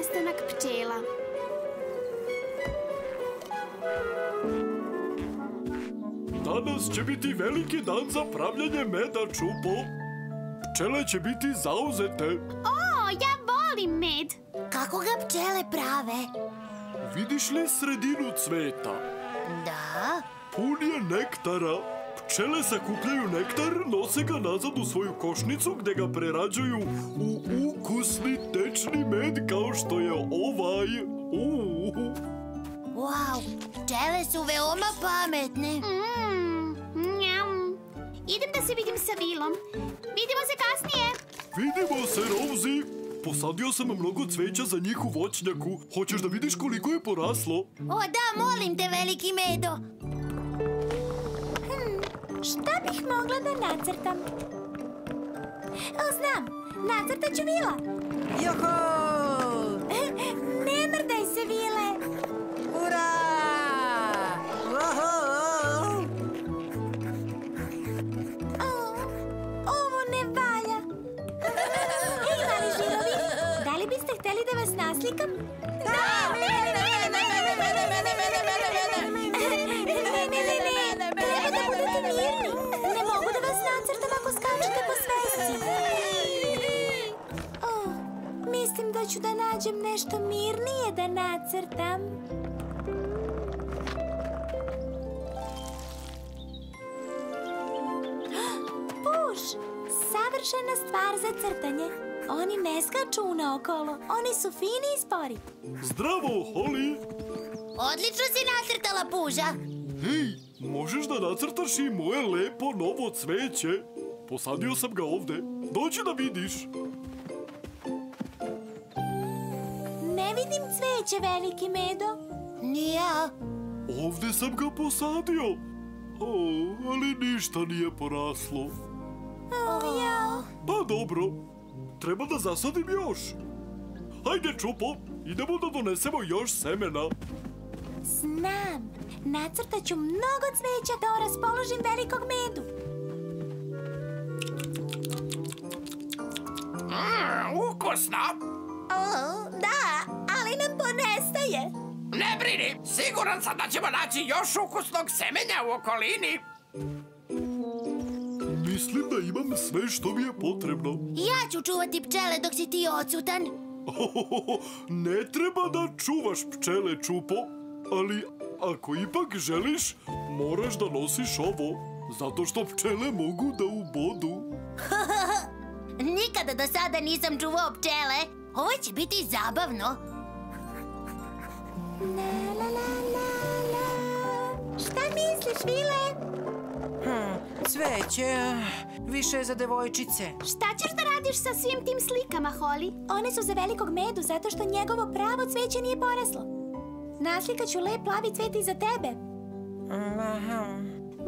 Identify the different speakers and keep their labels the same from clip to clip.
Speaker 1: nestanak pčela.
Speaker 2: Danas će biti veliki dan za pravljanje meda, Čupo. Pčele će biti zauzete.
Speaker 1: O, ja volim med.
Speaker 3: Kako ga pčele prave?
Speaker 2: Vidiš li sredinu cveta?
Speaker 3: Da?
Speaker 2: Pun je nektara. Pčele sakupljaju nektar, nose ga nazad u svoju košnicu gdje ga prerađuju u ukusni tečni med kao što je ovaj. Uuu.
Speaker 3: Wow, pčele su veoma pametne.
Speaker 1: Mm, njam. Idem da se vidim sa Vilom. Vidimo se kasnije.
Speaker 2: Vidimo se, Rozi. Posadio sam mnogo cveća za njih u voćnjaku. Hoćeš da vidiš koliko je poraslo?
Speaker 3: O da, molim te, veliki medo.
Speaker 4: Šta bih mogla da nacrtam? O, znam, nacrtat ću vila.
Speaker 5: Joho!
Speaker 4: Ne mrdaj se, vile.
Speaker 5: Ura! Oho!
Speaker 4: O, ovo ne valja. Ej, mali žirovi, da li biste hteli da vas naslikam? Ću da nađem nešto mirnije da nacrtam. Puš, savršena stvar za crtanje. Oni ne skaču naokolo, oni su fini i spori.
Speaker 2: Zdravo, Holly!
Speaker 3: Odlično si nacrtala puža.
Speaker 2: Hej, možeš da nacrtaš i moje lepo novo cveće? Posadio sam ga ovde. Dođi da vidiš.
Speaker 4: Ne vidim cveće, veliki medo.
Speaker 3: Ni ja.
Speaker 2: Ovde sam ga posadio. O, ali ništa nije poraslo.
Speaker 4: O, jao.
Speaker 2: Pa dobro, treba da zasadim još. Hajde, Čupo, idemo da donesemo još semena.
Speaker 4: Znam, nacrtat ću mnogo cveća da raspoložim velikog medu.
Speaker 6: Ukusno!
Speaker 4: O,
Speaker 6: Ne brini, siguran sam da ćemo naći još ukusnog semenja u okolini.
Speaker 2: Mislim da imam sve što mi je potrebno.
Speaker 3: Ja ću čuvati pčele dok si ti odsutan.
Speaker 2: ne treba da čuvaš pčele, Čupo, ali ako ipak želiš, moraš da nosiš ovo. Zato što pčele mogu da ubodu.
Speaker 3: Nikada do sada nisam čuvao pčele. Ovo će biti zabavno.
Speaker 4: La, la, la. Šta misliš, Vile?
Speaker 5: Cveće, više je za devojčice.
Speaker 1: Šta ćeš da radiš sa svim tim slikama, Holly?
Speaker 4: One su za velikog medu zato što njegovo pravo cveće nije poraslo. Naslikaću ću lep plavi cvet i za tebe.
Speaker 5: Aha.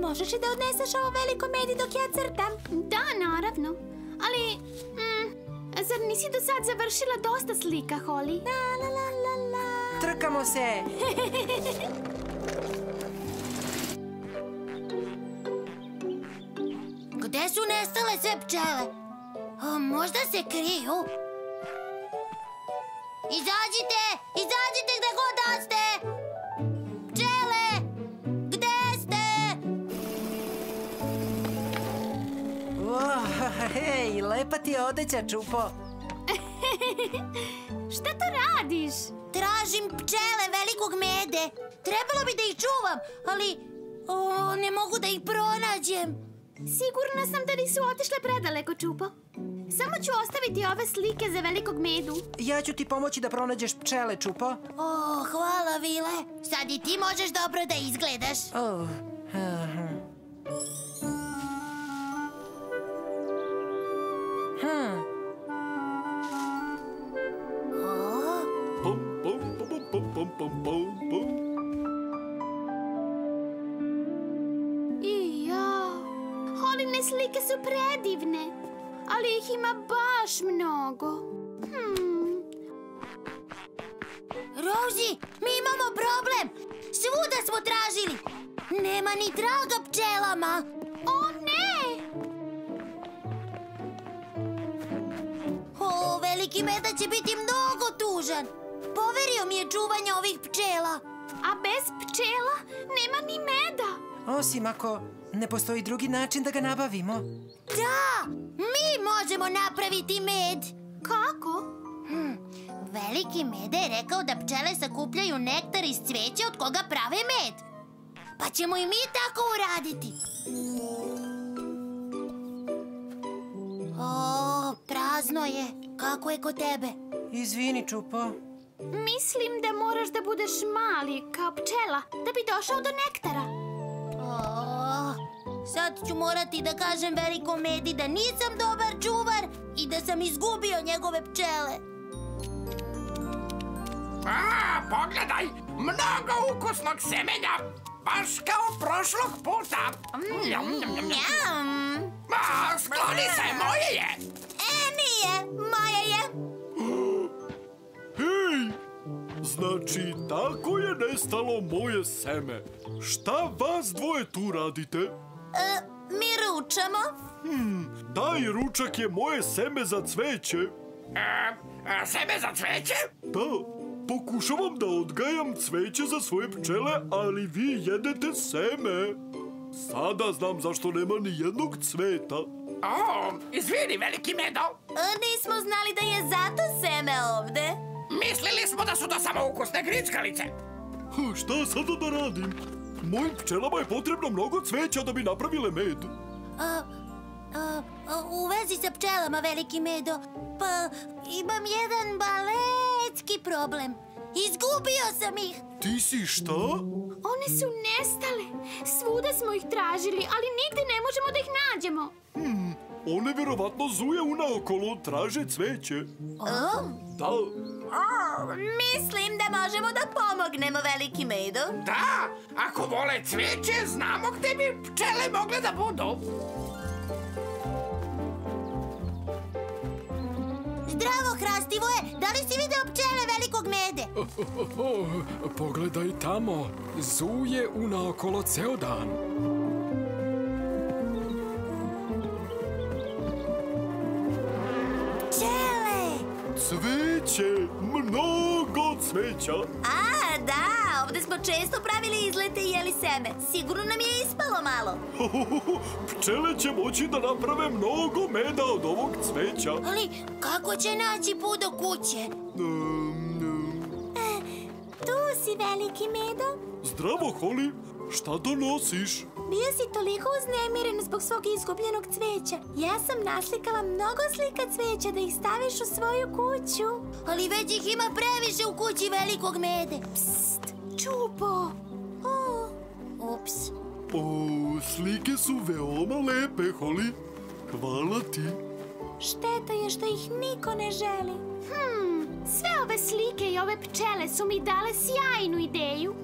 Speaker 4: Možeš i da odneseš ovo veliko medi dok ja crtam?
Speaker 1: Da, naravno. Ali, mm, zar nisi do sad završila dosta slika, Holly?
Speaker 4: La, la, la, la, la.
Speaker 5: Trkamo se!
Speaker 3: Gde su nestale sve pčele? O, možda se kriju. Izađite! Izađite gde god da ste! Pčele! Gde ste?
Speaker 5: Oh, hej, lepa ti je odeća, Čupo.
Speaker 1: Šta to radiš?
Speaker 3: Tražim pčele velikog mede. Trebalo bi da ih čuvam, ali... O, ne mogu da ih pronađem.
Speaker 1: Sigurna sam da nisu otišle predaleko, Čupo. Samo ću ostaviti ove slike za velikog medu.
Speaker 5: Ja ću ti pomoći da pronađeš pčele, Čupo.
Speaker 3: O, hvala, Vile. Sad i ti možeš dobro da izgledaš.
Speaker 5: Oh, aha. Hmm, Osim ako ne postoji drugi način da ga nabavimo.
Speaker 3: Da, mi možemo napraviti med.
Speaker 1: Kako?
Speaker 3: Hm, veliki Mede je rekao da pčele sakupljaju nektar iz cveća od koga prave med. Pa ćemo i mi tako uraditi. O, prazno je. Kako je kod tebe?
Speaker 5: Izvini, Čupo.
Speaker 1: Mislim da moraš da budeš mali kao pčela da bi došao do nektara.
Speaker 3: O, sad ću morati da kažem velikom Medi da nisam dobar čuvar i da sam izgubio njegove pčele.
Speaker 6: A, pogledaj, mnogo ukusnog semenja, baš kao prošlog puta. Njam, njam, njam, njam.
Speaker 3: Njam.
Speaker 6: A, skloni se, moje je.
Speaker 3: E, nije, moje
Speaker 2: Znači, tako je nestalo moje seme. Šta vas dvoje tu radite?
Speaker 3: E, mi ručamo.
Speaker 2: Taj ručak je moje seme za cveće.
Speaker 6: E, a, seme za cveće?
Speaker 2: Da, pokušavam da odgajam cveće za svoje pčele, ali vi jedete seme. Sada znam zašto nema ni jednog cveta.
Speaker 6: O, izvini, veliki medo.
Speaker 3: E, nismo znali da je zato seme ovde.
Speaker 6: Smo da su to samo ukusne grickalice.
Speaker 2: Šta sada da radim? Mojim pčelama je potrebno mnogo cveća da bi napravile med.
Speaker 3: A, a, a, u vezi sa pčelama, veliki medo, pa imam jedan baletski problem. Izgubio sam ih.
Speaker 2: Ti si šta?
Speaker 1: One su nestale. Svuda smo ih tražili, ali nigde ne možemo da ih nađemo.
Speaker 2: One verovatno zuje unaokolo, traže cveće. Da,
Speaker 3: mislim da možemo da pomognemo, veliki medo.
Speaker 6: Da, ako vole cveće, znamo gde bi pčele mogle da budu.
Speaker 3: Zdravo, Hrastivoje, da li si video pčele velikog mede?
Speaker 7: Pogledaj tamo, zuje unaokolo ceo dan.
Speaker 3: Pčele!
Speaker 2: cveće, mnogo cveća.
Speaker 3: A, da, ovde smo često pravili izlete i jeli seme. Sigurno nam je ispalo malo.
Speaker 2: Pčele će moći da naprave mnogo meda od ovog cveća.
Speaker 3: Ali kako će naći put do kuće?
Speaker 2: Um, um,
Speaker 8: Tu si, veliki medo.
Speaker 2: zdravo, Holly. Šta donosiš?
Speaker 8: Bio si toliko uznemiren zbog svog izgubljenog cveća. Ja sam naslikala mnogo slika cveća da ih staviš u svoju kuću.
Speaker 3: Ali već ih ima previše u kući velikog mede.
Speaker 8: Psst, čupo. O,
Speaker 3: Ups.
Speaker 2: O, slike su veoma lepe, Holly. Hvala ti.
Speaker 8: šteta je što ih niko ne želi.
Speaker 1: Hmm, sve ove slike i ove pčele su mi dale sjajnu ideju.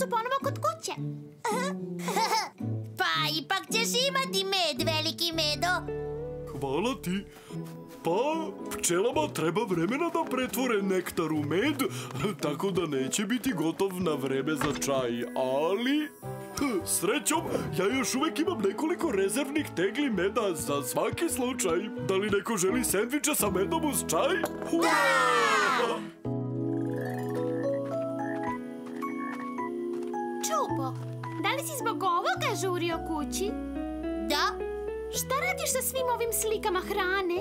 Speaker 1: Su ponovo kod kuće.
Speaker 3: Pa ipak ćeš imati med, veliki medo.
Speaker 2: Hvala ti. Pa, pčelama treba vremena da pretvore nektar u med, tako da neće biti gotov na vreme za čaj, ali... hm, Srećom, ja još uvek imam nekoliko rezervnih tegli meda za svaki slučaj. Da li neko želi sendviče sa medom uz čaj? Hurra!
Speaker 1: Čupo, da li si zbog ovoga žurio kući?
Speaker 3: Da?
Speaker 1: Šta radiš sa svim ovim slikama hrane?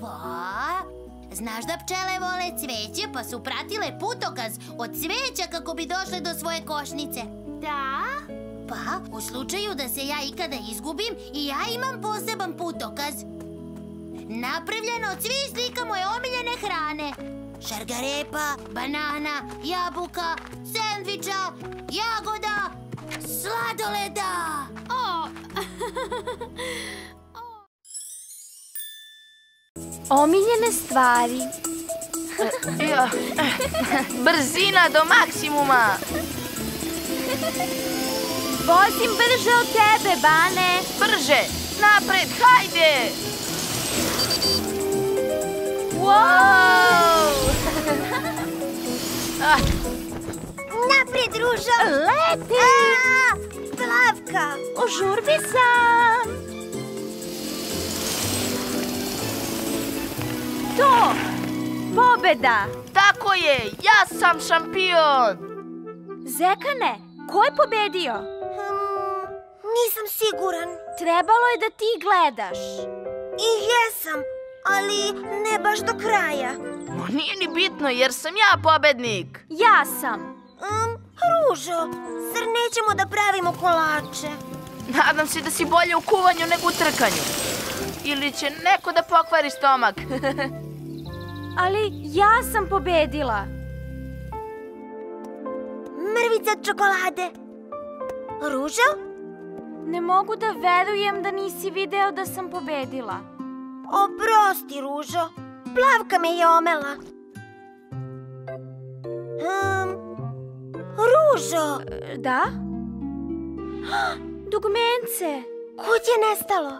Speaker 3: Pa... Znaš da pčele vole cveće, pa su pratile putokaz od cveća kako bi došle do svoje košnice.
Speaker 1: Da?
Speaker 3: Pa, u slučaju da se ja ikada izgubim i ja imam poseban putokaz. Napravljen od svih slika moje omiljene hrane. Šargarepa, banana, jabuka, sendviča, jagoda, sladoleda.
Speaker 1: O,
Speaker 9: Omiljene stvari Ja. Brzina do maksimuma.
Speaker 10: Vozim brže od tebe, Bane.
Speaker 9: Brže, napred, hajde!
Speaker 10: Wow!
Speaker 8: Naprijed, Ružo!
Speaker 10: Leti!
Speaker 8: A, Plavka!
Speaker 10: U žurbi sam! To! Pobeda!
Speaker 9: tako je, ja sam šampion!
Speaker 10: Zekane, ko je pobedio?
Speaker 8: Hmm, nisam siguran.
Speaker 10: Trebalo je da ti gledaš.
Speaker 8: I jesam, ali ne baš do kraja.
Speaker 9: No nije ni bitno jer sam ja pobednik.
Speaker 10: Ja sam.
Speaker 8: Um, Ružo, zar nećemo da pravimo kolače?
Speaker 9: Nadam se da si bolje u kuvanju nego u trkanju. Ili će neko da pokvari stomak.
Speaker 10: Ali ja sam pobedila.
Speaker 8: Mrvica čokolade. Ružo?
Speaker 10: Ne mogu da verujem da nisi video da sam pobedila.
Speaker 8: Oprosti, Ružo. Plavka me je omela. Um, Ružo,
Speaker 10: Da? Dugmence.
Speaker 8: kud je nestalo?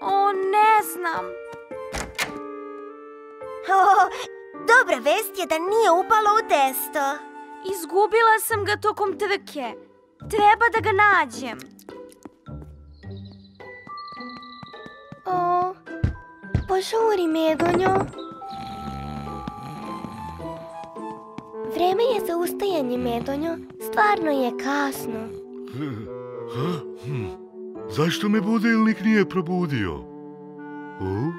Speaker 10: O, ne znam.
Speaker 8: O, dobra vest je da nije upalo u testo.
Speaker 10: Izgubila sam ga tokom trke. Treba da ga nađem.
Speaker 8: Požuri, Medonjo. Vreme je za ustajanje, Medonjo. Stvarno je kasno.
Speaker 11: Zašto me budilnik nije probudio? O,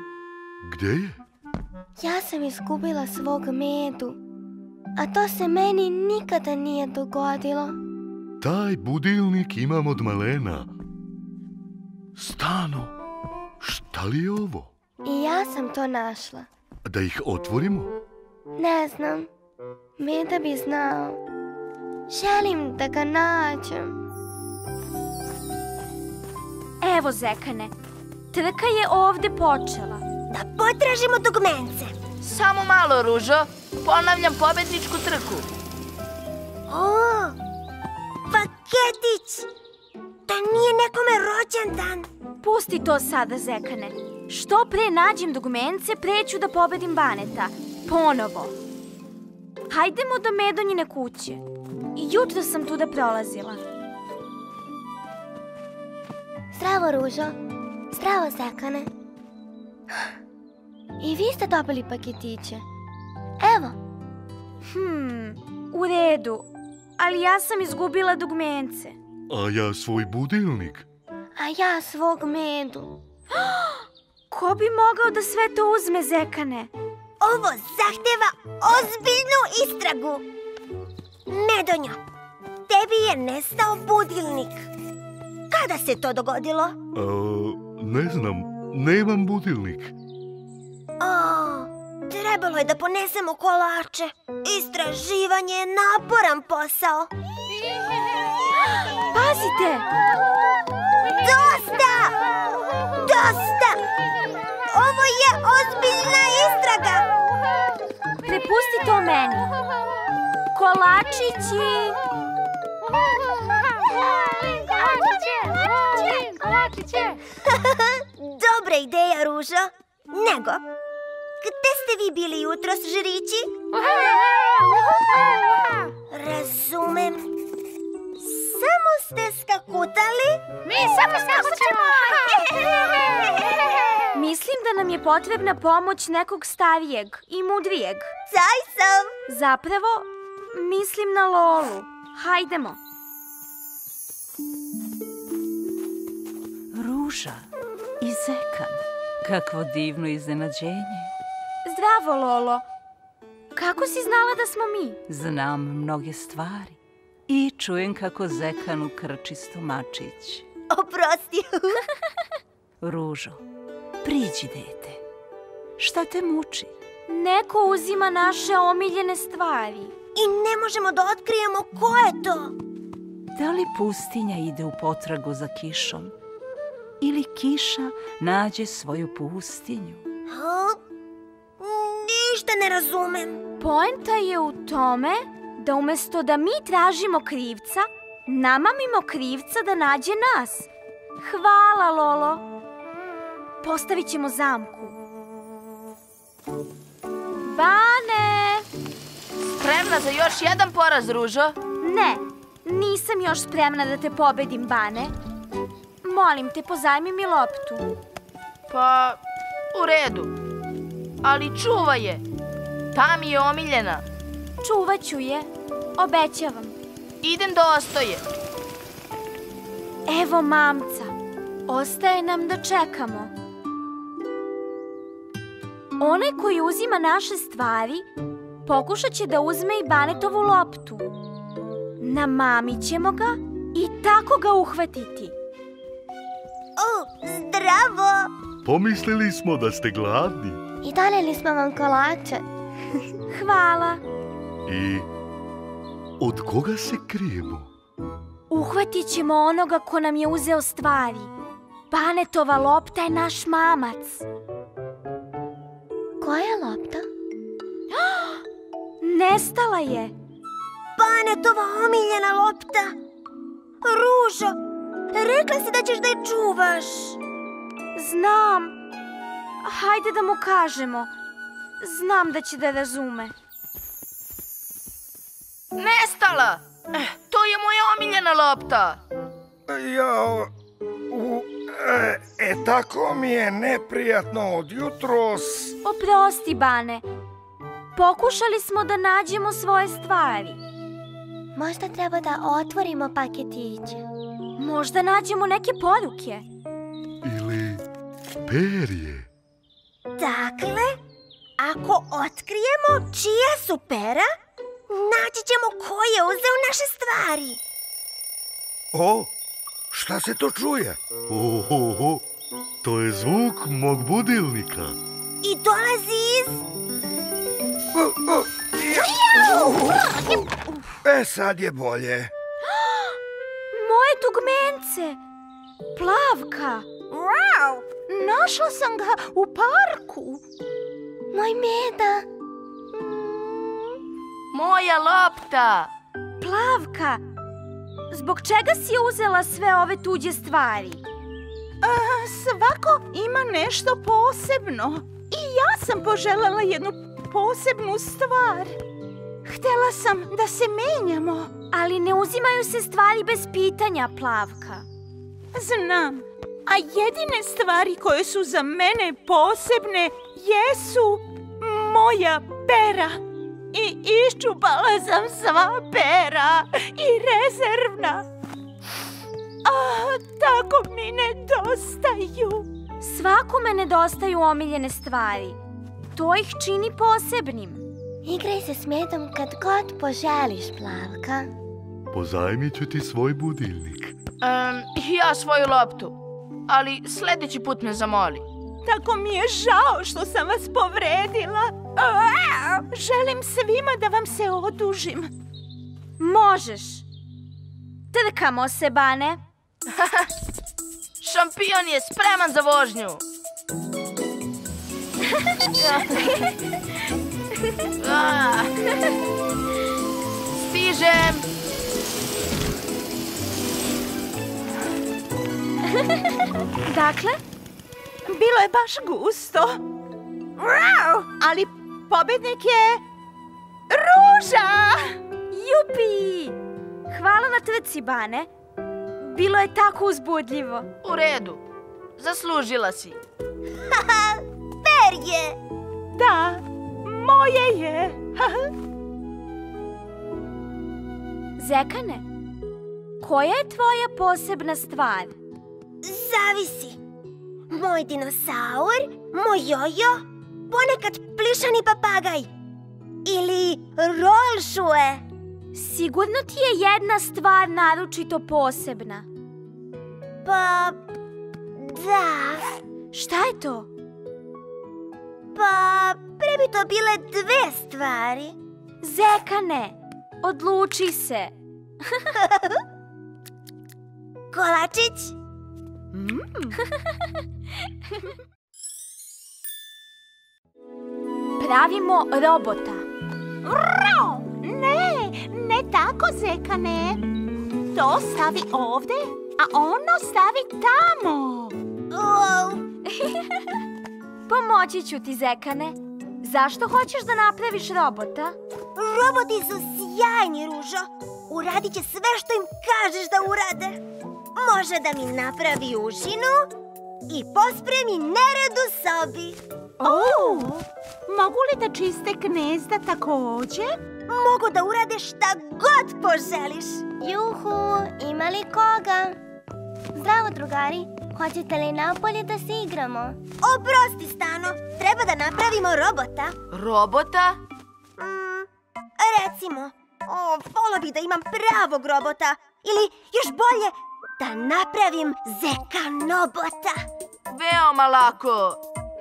Speaker 11: gdje je?
Speaker 8: Ja sam izgubila svog medu. A to se meni nikada nije dogodilo.
Speaker 11: Taj budilnik imam od malena. Stano, šta li je ovo?
Speaker 8: I ja sam to našla.
Speaker 11: Da ih otvorimo?
Speaker 8: Ne znam. Meda bi znao. Želim da ga nađem.
Speaker 10: Evo, Zekane. Trka je ovde počela.
Speaker 8: Da potražimo dugmence.
Speaker 9: Samo malo, Ružo. Ponavljam pobedničku trku.
Speaker 8: O, paketić. Da nije nekome rođendan.
Speaker 10: Pusti to sada, Zekane. Što pre nađem dugmence, preću da pobedim Baneta. Ponovo. Hajdemo do Medonjine kuće. I jutro sam tu da prolazila.
Speaker 8: Zdravo, Ružo. Zdravo, Zekane. I vi ste dobili paketiće. Evo,
Speaker 10: Hmm, u redu. Ali ja sam izgubila dugmence.
Speaker 11: A ja svoj budilnik.
Speaker 8: a ja svog medu.
Speaker 10: Ko bi mogao da sve to uzme, Zekane?
Speaker 8: Ovo zahteva ozbiljnu istragu. Medonjo, tebi je nestao budilnik. Kada se to dogodilo?
Speaker 11: Ne znam, nemam budilnik.
Speaker 8: O, trebalo je da ponesemo kolače. Istraživanje je naporan posao.
Speaker 10: Pazite!
Speaker 8: Dosta! Dosta! Ovo je ozbiljna istraga.
Speaker 10: Prepusti to meni. Kolačići!
Speaker 8: Dobra ideja, Ružo. Nego, gde ste vi bili jutros, žirići? Razumem. Samo ste skakutali? Mi samo skakućemo!
Speaker 10: Mislim da nam je potrebna pomoć nekog starijeg i mudrijeg.
Speaker 8: Taj sam!
Speaker 10: Zapravo, mislim na Lolu. Hajdemo.
Speaker 12: Ruža i Zekan. Kakvo divno iznenađenje.
Speaker 10: Zdravo, Lolo. Kako si znala da smo mi?
Speaker 12: Znam mnoge stvari. I čujem kako Zekanu krči stomačić.
Speaker 8: Oprosti.
Speaker 12: Ružo, priđi dete. Šta te muči?
Speaker 10: Neko uzima naše omiljene stvari.
Speaker 8: I ne možemo da otkrijemo ko je to.
Speaker 12: Da li pustinja ide u potragu za kišom? Ili kiša nađe svoju pustinju?
Speaker 8: Ha? ništa ne razumem.
Speaker 10: Poenta je u tome da umesto da mi tražimo krivca, namamimo krivca da nađe nas. Hvala, Lolo. Postavit ćemo zamku. Bane!
Speaker 9: Spremna za još jedan poraz, Ružo?
Speaker 10: Ne, nisam još spremna da te pobedim, Bane. Molim te, pozajmi mi loptu.
Speaker 9: Pa, u redu. Ali čuvaj je. Ta mi je omiljena.
Speaker 10: Čuvat ću je, obećavam.
Speaker 9: Idem do ostoje.
Speaker 10: Evo mamca, ostaje nam da čekamo. Onaj koji uzima naše stvari, pokušat će da uzme i Banetovu loptu. Namamit ćemo ga i tako ga uhvatiti.
Speaker 8: O, zdravo!
Speaker 2: Pomislili smo da ste gladni.
Speaker 8: I doneli smo vam kolače.
Speaker 10: Hvala.
Speaker 2: I od koga se krijemo?
Speaker 10: Uhvatit ćemo onoga ko nam je uzeo stvari. Banetova lopta je naš mamac.
Speaker 8: Koja lopta?
Speaker 10: Nestala je.
Speaker 8: Banetova omiljena lopta. Ružo, rekla si da ćeš da je čuvaš.
Speaker 10: Znam. Hajde da mu kažemo. Znam da će da razume.
Speaker 9: Nestala! Eh, To je moja omiljena lopta.
Speaker 6: Ja, u, e, e, tako mi je neprijatno od jutros.
Speaker 10: Oprosti, Bane. Pokušali smo da nađemo svoje stvari.
Speaker 8: Možda treba da otvorimo paketiće.
Speaker 10: Možda nađemo neke poruke.
Speaker 2: Ili perje?
Speaker 8: Dakle, ako otkrijemo čija su pera, naći ćemo ko je uzeo naše stvari.
Speaker 6: O, šta se to čuje?
Speaker 2: Oho, to je zvuk mog budilnika.
Speaker 8: I dolazi iz...
Speaker 6: E, sad je bolje.
Speaker 10: Moje dugmence. Plavka.
Speaker 8: Wow!
Speaker 10: Našla sam ga u parku.
Speaker 8: Moj meda.
Speaker 9: Moja lopta.
Speaker 10: Plavka. Zbog čega si uzela sve ove tuđe stvari?
Speaker 13: Svako ima nešto posebno. I ja sam poželjela jednu posebnu stvar. Htela sam da se menjamo.
Speaker 10: Ali ne uzimaju se stvari bez pitanja, Plavka.
Speaker 13: Znam. A jedine stvari koje su za mene posebne jesu moja pera. I iščupala sam sva pera i rezervna. A, tako mi nedostaju.
Speaker 10: Svakome nedostaju omiljene stvari. To ih čini posebnim.
Speaker 8: Igraj se s medom kad god poželiš, Plavka.
Speaker 2: Pozajmit ću ti svoj budilnik.
Speaker 9: Ja svoju loptu. Ali sljedeći put me zamoli.
Speaker 13: Tako mi je žao što sam vas povredila. A, želim svima da vam se odužim.
Speaker 10: Možeš. Trkamo se, Bane.
Speaker 9: Šampion je spreman za vožnju. Ah. Stižem.
Speaker 10: Dakle,
Speaker 13: Bilo je baš gusto. Wow, ali pobednik je Ruža!
Speaker 10: jupi! Hvala na trci, Bane. Bilo je tako uzbudljivo.
Speaker 9: U redu. Zaslužila si.
Speaker 8: Per je!
Speaker 13: Da, moje je.
Speaker 10: Zekane, koja je tvoja posebna stvar?
Speaker 8: Zavisi. Moj dinosaur, moj jojo, ponekad plišani papagaj. Ili rolšue.
Speaker 10: Sigurno ti je jedna stvar naročito posebna.
Speaker 8: Pa, da.
Speaker 10: Šta je to?
Speaker 8: Pa, pre bi to bile dve stvari.
Speaker 10: Zekane, odluči se.
Speaker 8: Kolačić,
Speaker 10: pravimo robota.
Speaker 13: Ro! Ne, ne tako, Zekane. To stavi ovde, a ono stavi tamo.
Speaker 10: Pomoći ću ti, Zekane. Zašto hoćeš da napraviš robota?
Speaker 8: Roboti su sjajni, Ružo. Uradit će sve što im kažeš da urade. Može da mi napravi užinu i pospremi nered u sobi.
Speaker 13: O, mogu li da čiste gnezda takođe?
Speaker 8: Mogu da urade šta god poželiš.
Speaker 14: Juhu, ima li koga? Zdravo, drugari. Hoćete li napolje da se igramo?
Speaker 8: Oprosti, Stano. Treba da napravimo robota.
Speaker 9: Robota?
Speaker 8: Mm, recimo, o, vola bih da imam pravog robota. Ili, još bolje, da napravim zekanobota.
Speaker 9: Veoma lako.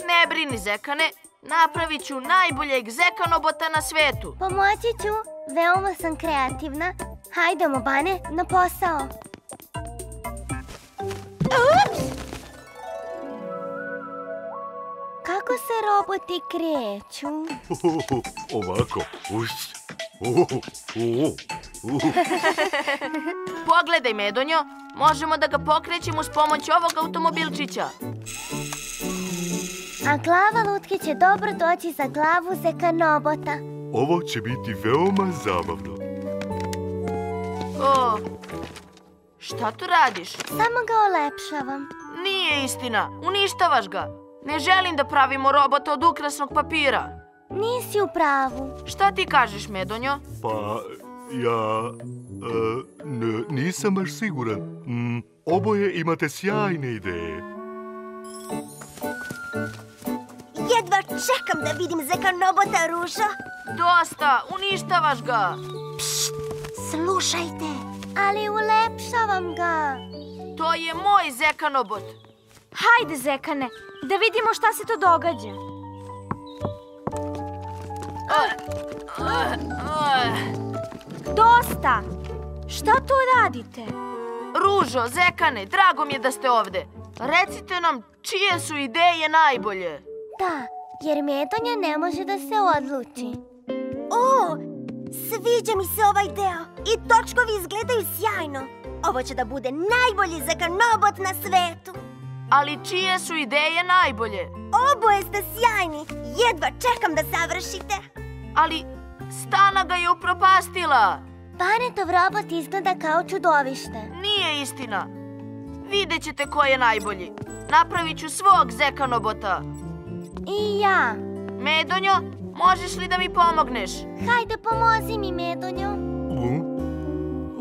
Speaker 9: Ne brini, Zekane. Napravit ću najboljeg zekanobota na svetu.
Speaker 14: Pomoći ću. Veoma sam kreativna. Hajdemo, Bane, na posao.
Speaker 13: Ups!
Speaker 14: Kako se roboti kreću?
Speaker 2: Ovako. Uš.
Speaker 9: Pogledaj, Medonjo. Možemo da ga pokrećemo uz pomoć ovog automobilčića.
Speaker 14: A glava lutke će dobro doći za glavu zekanobota.
Speaker 2: Ovo će biti veoma zabavno.
Speaker 9: O, šta tu radiš?
Speaker 14: Samo ga olepšavam.
Speaker 9: Nije istina, uništavaš ga. Ne želim da pravimo robota od ukrasnog papira.
Speaker 14: Nisi u pravu.
Speaker 9: Šta ti kažeš, Medonjo?
Speaker 2: Pa, ja... e, n- nisam baš siguran. Mm, oboje imate sjajne ideje.
Speaker 8: Jedva čekam da vidim zekanobota, Ružo.
Speaker 9: Dosta, uništavaš ga.
Speaker 8: Slušajte.
Speaker 14: Ali ulepšavam ga.
Speaker 9: To je moj zekanobot.
Speaker 10: Hajde, Zekane, da vidimo šta se to događa. Dosta! Šta tu radite?
Speaker 9: Ružo, Zekane, drago mi je da ste ovde. Recite nam čije su ideje najbolje.
Speaker 14: Da, jer Medonja ne može da se odluči.
Speaker 8: O, sviđa mi se ovaj deo. I točkovi izgledaju sjajno. Ovo će da bude najbolji zekanobot na svetu.
Speaker 9: Ali čije su ideje najbolje?
Speaker 8: Oboje ste sjajni. Jedva čekam da savršite.
Speaker 9: Ali Stana ga je upropastila.
Speaker 14: Banetov robot izgleda kao čudovište.
Speaker 9: Nije istina. Vidjet ćete ko je najbolji. Napravit ću svog zekanobota.
Speaker 14: I ja.
Speaker 9: Medonjo, možeš li da mi pomogneš?
Speaker 14: Hajde, pomozi mi, Medonjo.
Speaker 2: U?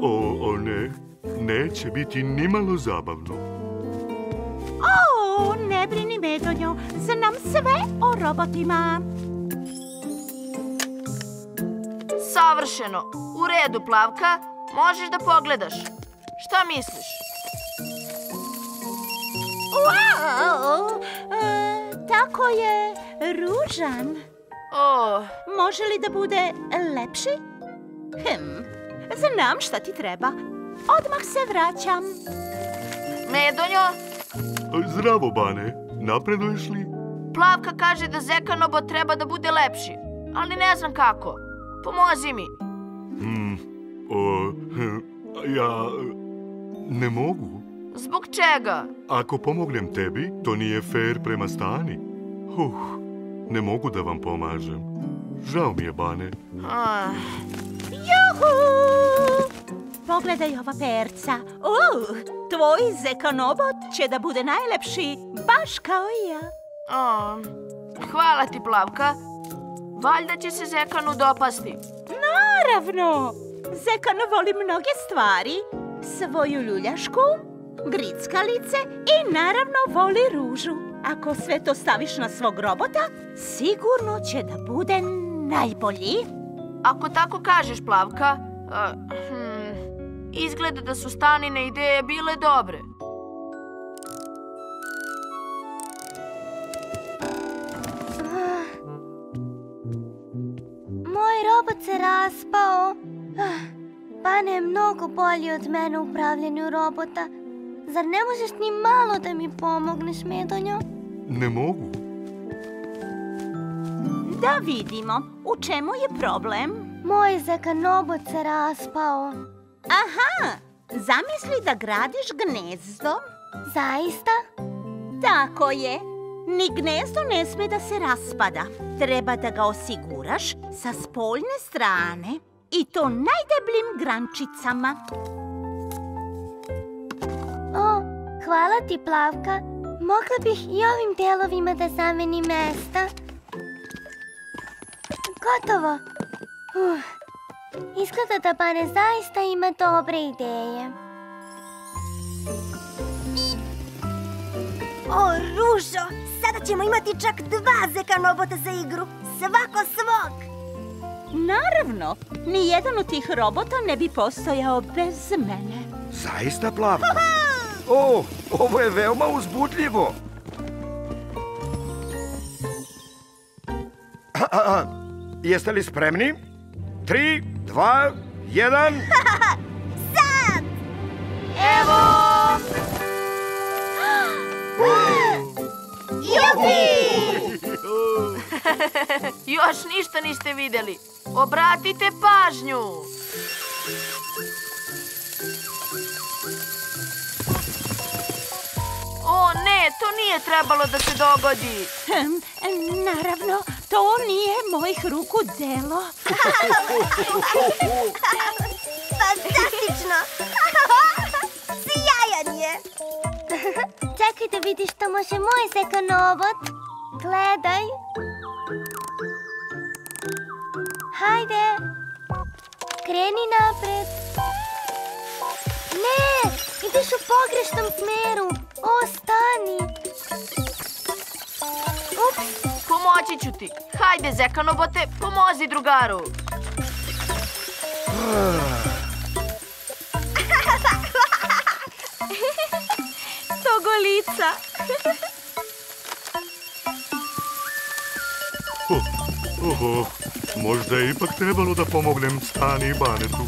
Speaker 2: O, o ne, neće biti nimalo zabavno.
Speaker 13: O, ne brini, Medonjo. Znam sve o robotima.
Speaker 9: Savršeno. U redu, Plavka. Možeš da pogledaš. Šta misliš?
Speaker 13: Wow! E, tako je ružan.
Speaker 9: O,
Speaker 13: Može li da bude lepši? Hm, znam šta ti treba. Odmah se vraćam.
Speaker 9: Medonjo,
Speaker 2: Zdravo, Bane. Napreduješ li?
Speaker 9: Plavka kaže da zekanobot treba da bude lepši. Ali ne znam kako. Pomozi mi.
Speaker 2: Hmm, o, hm, ja... Ne mogu.
Speaker 9: Zbog čega?
Speaker 2: Ako pomognem tebi, to nije fair prema stani. Huh, ne mogu da vam pomažem. Žao mi je, Bane.
Speaker 9: Ah,
Speaker 13: Juhu! Pogledaj ova perca. Uh, tvoj zekanobot će da bude najlepši, baš kao i ja.
Speaker 9: o, hvala ti, Plavka. Valjda će se zekanu dopasti.
Speaker 13: Naravno! Zekan voli mnoge stvari. Svoju ljuljašku, grickalice i naravno voli ružu. Ako sve to staviš na svog robota, sigurno će da bude najbolji.
Speaker 9: Ako tako kažeš, Plavka, hm, izgleda da su Stanine ideje bile dobre.
Speaker 14: Moj robot se raspao. Bane je mnogo bolji od mene u upravljanju robota. Zar ne možeš ni malo da mi pomogneš, Medonjo?
Speaker 2: Ne mogu.
Speaker 13: Da vidimo, u čemu je problem?
Speaker 14: Moj zekanobot se raspao.
Speaker 13: Aha, zamisli da gradiš gnezdo.
Speaker 14: Zaista?
Speaker 13: Tako je. Ni gnezdo ne sme da se raspada. Treba da ga osiguraš sa spoljne strane i to najdebljim grančicama.
Speaker 14: O, hvala ti, Plavka. Mogla bih i ovim delovima da zamenim mesta. Gotovo. Uf. Izgleda da Bane zaista ima dobre ideje.
Speaker 8: O, Ružo, sada ćemo imati čak dva zekanobota za igru. Svako svog.
Speaker 13: Naravno, ni jedan od tih robota ne bi postojao bez mene.
Speaker 15: Zaista, Plavka? O, ovo je veoma uzbudljivo. Jeste li spremni? Tri, dva, jedan...
Speaker 8: Sad!
Speaker 9: Evo! Još ništa niste vidjeli. Obratite pažnju. O ne, to nije trebalo da se dogodi.
Speaker 13: Hm, naravno, to nije mojih ruku delo.
Speaker 8: Fantastično! Sjajan je!
Speaker 14: Čekaj da vidiš što može moj zekanobot. Gledaj. Hajde. Kreni napred. Ne, ideš u pogrešnom smeru. Ostani. Ups,
Speaker 9: Pomoći ću ti. Hajde, zekanobote, pomozi drugaru.
Speaker 10: Togolica.
Speaker 11: Oho, možda je ipak trebalo da pomognem Stani i Banetu.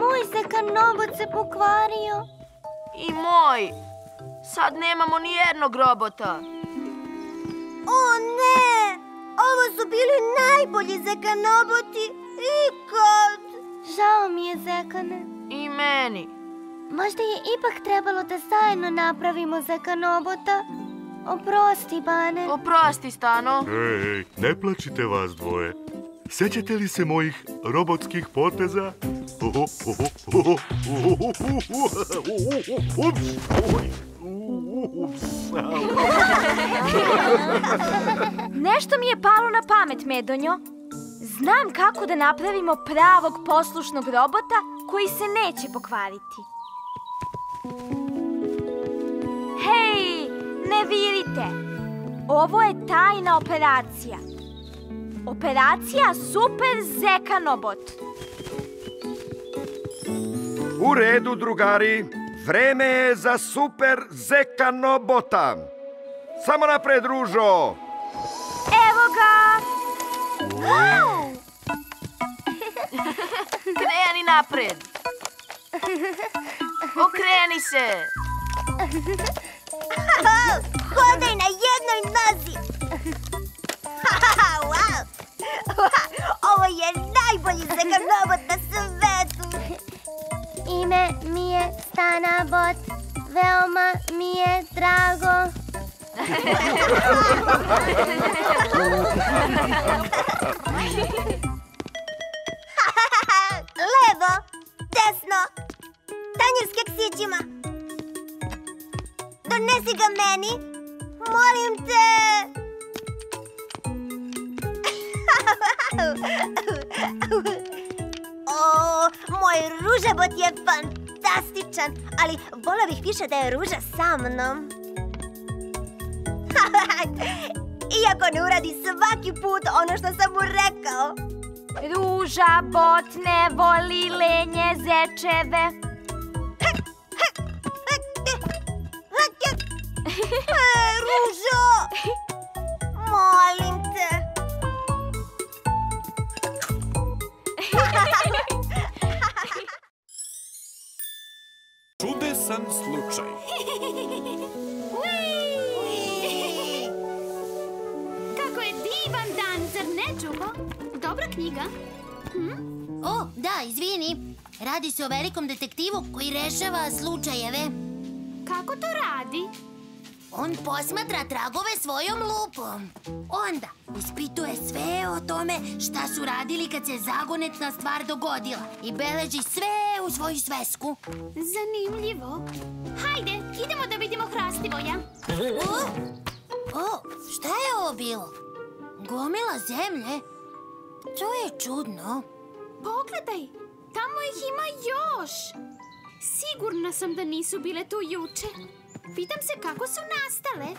Speaker 14: Moj zekanobot se pokvario.
Speaker 9: I moj. Sad nemamo ni jednog robota.
Speaker 8: O ne! Ovo su bili najbolji zekanoboti ikad!
Speaker 14: Žao mi je, zekane.
Speaker 9: I meni.
Speaker 14: Možda je ipak trebalo da zajedno napravimo zekanobota. Oprosti, Bane.
Speaker 9: Oprosti, Stano.
Speaker 11: Ej, ne plačite vas dvoje. Sećate li se mojih robotskih poteza?
Speaker 10: Nešto mi je palo na pamet, Medonjo. Znam kako da napravimo pravog poslušnog robota koji se neće pokvariti. Hej, ne virite. Ovo je tajna operacija. Operacija Super Zekanobot.
Speaker 15: U redu, drugari. Vreme je za super zekanobota. Samo napred, Ružo.
Speaker 10: Evo ga!
Speaker 9: Kreni napred. Okreni se.
Speaker 8: Hodaj na jednoj nozi! Najbolji zekanobot na svetu!
Speaker 14: Ime mi je Stanabot. Veoma mi je drago.
Speaker 8: Levo, desno, tanjir s keksićima. Donesi ga meni, molim te. O, moj ružabot je fantastičan, ali vola bih više da je ruža sa mnom. Iako ne uradi svaki put ono što sam mu rekao.
Speaker 10: Ruža bot ne voli lenje zečeve.
Speaker 8: E, Ružo! Molim te.
Speaker 11: Čudesni
Speaker 7: jasan slučaj.
Speaker 1: Kako je divan dan, zar ne, Čubo? Dobra knjiga.
Speaker 3: O, da, izvini. Radi se o velikom detektivu koji rešava slučajeve.
Speaker 1: Kako to radi?
Speaker 3: On posmatra tragove svojom lupom. Onda ispituje sve o tome šta su radili kad se zagonetna stvar dogodila i beleži sve u svoju svesku.
Speaker 1: Zanimljivo. Hajde, idemo da vidimo Hrastivoja.
Speaker 3: O, o, šta je ovo bilo? Gomila zemlje? To je čudno.
Speaker 1: Pogledaj, tamo ih ima još. Sigurna sam da nisu bile tu juče. Pitam se kako su nastale.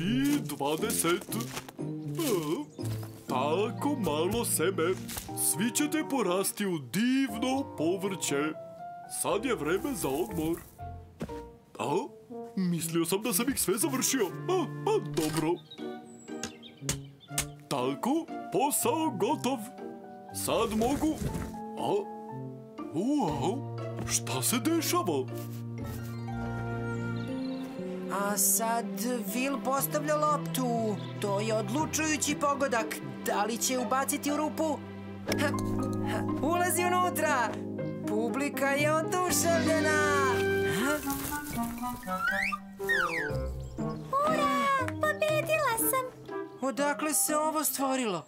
Speaker 2: I dvadeset. E, tako malo seme. Svi ćete porasti u divno povrće. Sad je vreme za odmor. A? Mislio sam da sam ih sve završio. A, a dobro. Tako, posao gotov. Sad mogu... A? Uau, šta se dešava?
Speaker 5: A sad Vil postavlja loptu. To je odlučujući pogodak. Da li će ubaciti u rupu? Ha, ha, ulazi unutra. Publika je oduševljena.
Speaker 8: Ura, pobedila sam.
Speaker 5: Odakle se ovo stvorilo?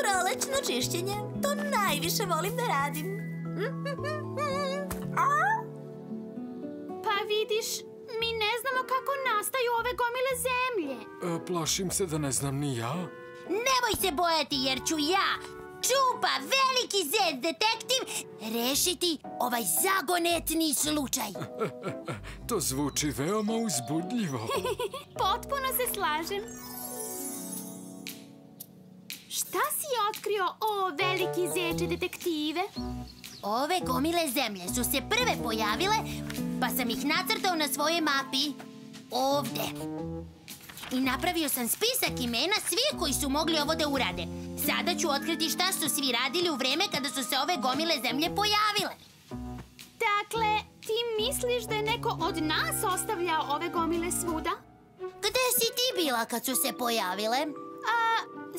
Speaker 8: Prolećno čišćenje. To najviše volim da radim. A?
Speaker 1: Pa vidiš, mi ne znamo kako nastaju ove gomile zemlje.
Speaker 7: E, plašim se da ne znam ni ja.
Speaker 3: Nemoj se bojati jer ću ja, Čupa, veliki zed detektiv, rešiti ovaj zagonetni slučaj.
Speaker 7: To zvuči veoma uzbudljivo.
Speaker 1: Potpuno se slažem. Šta si otkrio, o veliki zeče detektive?
Speaker 3: Ove gomile zemlje su se prve pojavile, pa sam ih nacrtao na svojoj mapi. Ovde. I napravio sam spisak imena svih koji su mogli ovo da urade. Sada ću otkriti šta su svi radili u vreme kada su se ove gomile zemlje pojavile.
Speaker 1: Dakle, ti misliš da je neko od nas ostavljao ove gomile svuda?
Speaker 3: Gde si ti bila kad su se pojavile?
Speaker 1: A,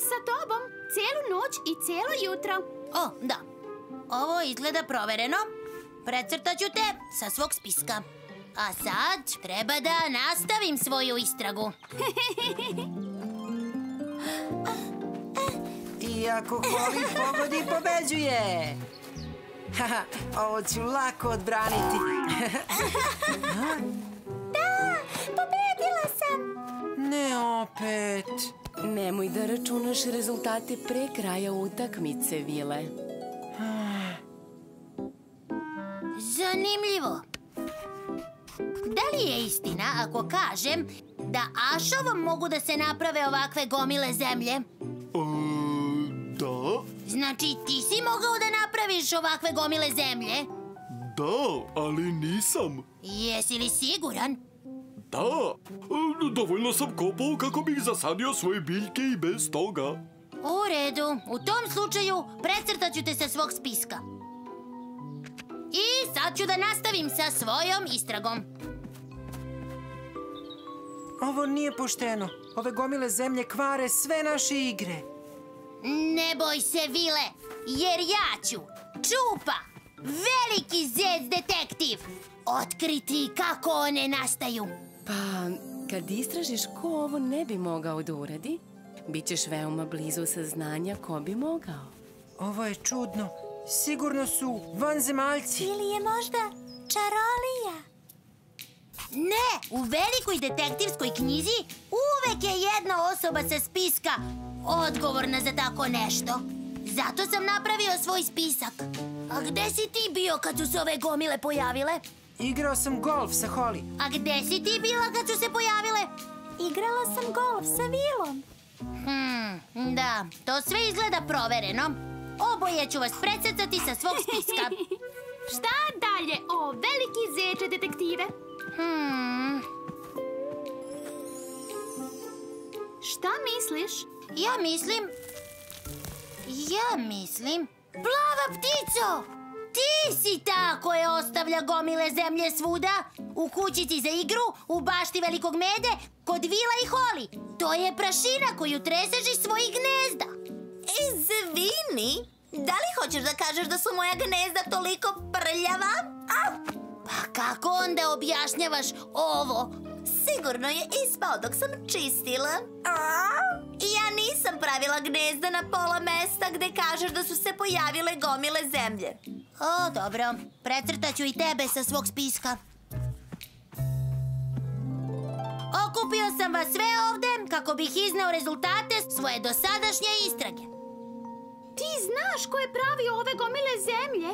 Speaker 1: sa tobom, celu noć i cijelo jutro.
Speaker 3: O, da. Ovo izgleda provereno. Precrtat ću te sa svog spiska. A sad treba da nastavim svoju istragu.
Speaker 5: Iako Holly pogodi, pobeđuje. Ovo ću lako odbraniti.
Speaker 8: Da, pobedila sam.
Speaker 5: ne opet.
Speaker 16: Nemoj da računaš rezultate pre kraja utakmice, Vile.
Speaker 3: Zanimljivo. Da li je istina ako kažem da ašovom mogu da se naprave ovakve gomile zemlje?
Speaker 2: E, da,
Speaker 3: Znači, ti si mogao da napraviš ovakve gomile zemlje?
Speaker 2: da, ali nisam.
Speaker 3: Jesi li siguran?
Speaker 2: Da, e, dovoljno sam kopao kako bih zasadio svoje biljke i bez toga.
Speaker 3: U redu. U tom slučaju precrtat ću te sa svog spiska. I sad ću da nastavim sa svojom istragom.
Speaker 5: Ovo nije pošteno. Ove gomile zemlje kvare sve naše igre.
Speaker 3: Ne boj se, Vile, jer ja ću, Čupa, veliki zec detektiv, otkriti kako one nastaju.
Speaker 16: Pa, kad istražiš ko ovo ne bi mogao da uradi, bit ćeš veoma blizu saznanja ko bi mogao.
Speaker 5: Ovo je čudno. Sigurno su vanzemaljci.
Speaker 8: Ili je možda čarolija?
Speaker 3: Ne, u velikoj detektivskoj knjizi uvek je jedna osoba sa spiska odgovorna za tako nešto. Zato sam napravio svoj spisak. A gde si ti bio kad su se ove gomile pojavile?
Speaker 5: Igrao sam golf sa Holly.
Speaker 3: A gde si ti bila kad su se pojavile?
Speaker 8: Igrala sam golf sa Vilom.
Speaker 3: Hmm, da, to sve izgleda provereno. Oboje ću vas precrtati sa svog spiska.
Speaker 1: Šta dalje, o veliki zeče detektive?
Speaker 3: Hmm,
Speaker 1: Šta misliš?
Speaker 3: ja mislim... Ja mislim... Plava ptico! Ti si ta koja ostavlja gomile zemlje svuda? U kućici za igru, u bašti velikog mede, kod vila i holi. To je prašina koju treseš iz svojih gnezda.
Speaker 8: Izvini, da li hoćeš da kažeš da su moja gnezda toliko prljava?
Speaker 3: Pa kako onda objašnjavaš ovo?
Speaker 8: Sigurno je ispao dok sam čistila. Ja nisam pravila gnezda na pola mesta gde kažeš da su se pojavile gomile zemlje.
Speaker 3: O, dobro. Precrtaću i tebe sa svog spiska. Okupio sam vas sve ovde kako bih izneo rezultate svoje dosadašnje istrage.
Speaker 1: Ti znaš ko je pravio ove gomile zemlje?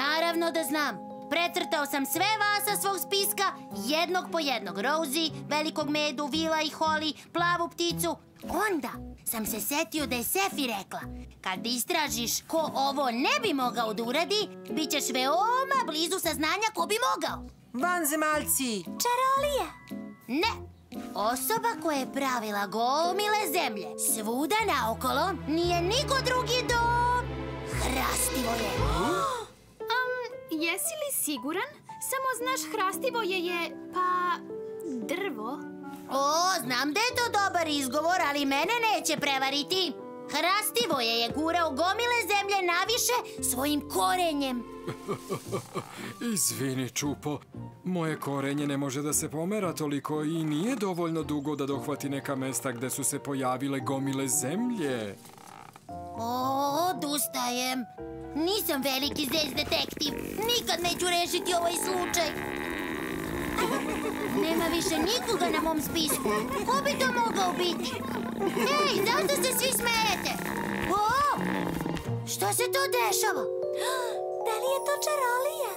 Speaker 3: Naravno da znam. Precrtao sam sve vas sa svog spiska, jednog po jednog. Rosie, velikog medu, Vila i Holly, plavu pticu. Onda sam se setio da je Sefi rekla Kad istražiš ko ovo ne bi mogao da uradi Bit ćeš veoma blizu saznanja ko bi mogao
Speaker 5: Vanzemaljci!
Speaker 3: Čarolija! Ne, osoba koja je pravila gomile zemlje Svuda naokolo nije niko drugi do... Hrastivoje
Speaker 1: Um, jesi li siguran? Samo znaš hrastivoje je, pa, drvo.
Speaker 3: O, znam da je to dobar izgovor, ali mene neće prevariti. Hrastivoje je gurao gomile zemlje naviše svojim korenjem.
Speaker 7: Izvini, Čupo. Moje korenje ne može da se pomera toliko i nije dovoljno dugo da dohvati neka mesta gde su se pojavile gomile zemlje.
Speaker 3: O, odustajem. Nisam veliki zec detektiv. Nikad neću rešiti ovaj slučaj. Nema više nikoga na mom spisku. Ko bi to mogao biti? Ej, zašto se svi smejete? O, što se to dešava?
Speaker 8: Da li je to čarolija?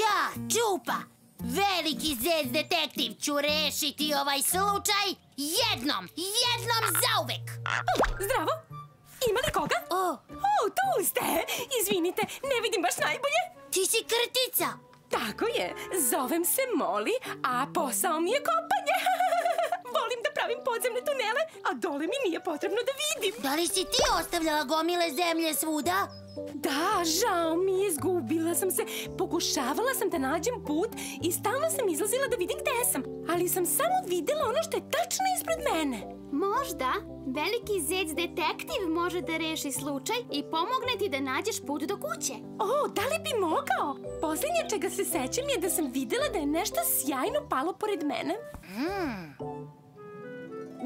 Speaker 3: Ja, Čupa, veliki zec detektiv, ću rešiti ovaj slučaj jednom, jednom zauvek.
Speaker 4: Zdravo! Ima li koga?
Speaker 3: O,
Speaker 4: o tu ste! Izvinite, ne vidim baš najbolje.
Speaker 3: Ti si krtica.
Speaker 4: Tako je, zovem se Moli, a posao mi je kopanje. Volim da pravim podzemne tunele, a dole mi nije potrebno da vidim.
Speaker 3: Da li si ti ostavljala gomile zemlje svuda?
Speaker 4: Da, žao mi je, izgubila sam se. Pokušavala sam da nađem put i stalno sam izlazila da vidim gde sam. Ali sam samo videla ono što je tačno ispred mene.
Speaker 1: Možda veliki zec detektiv može da reši slučaj i pomogne ti da nađeš put do kuće.
Speaker 4: O, da li bi mogao? Poslednje čega se sećam je da sam videla da je nešto sjajno palo pored mene.
Speaker 3: Mm.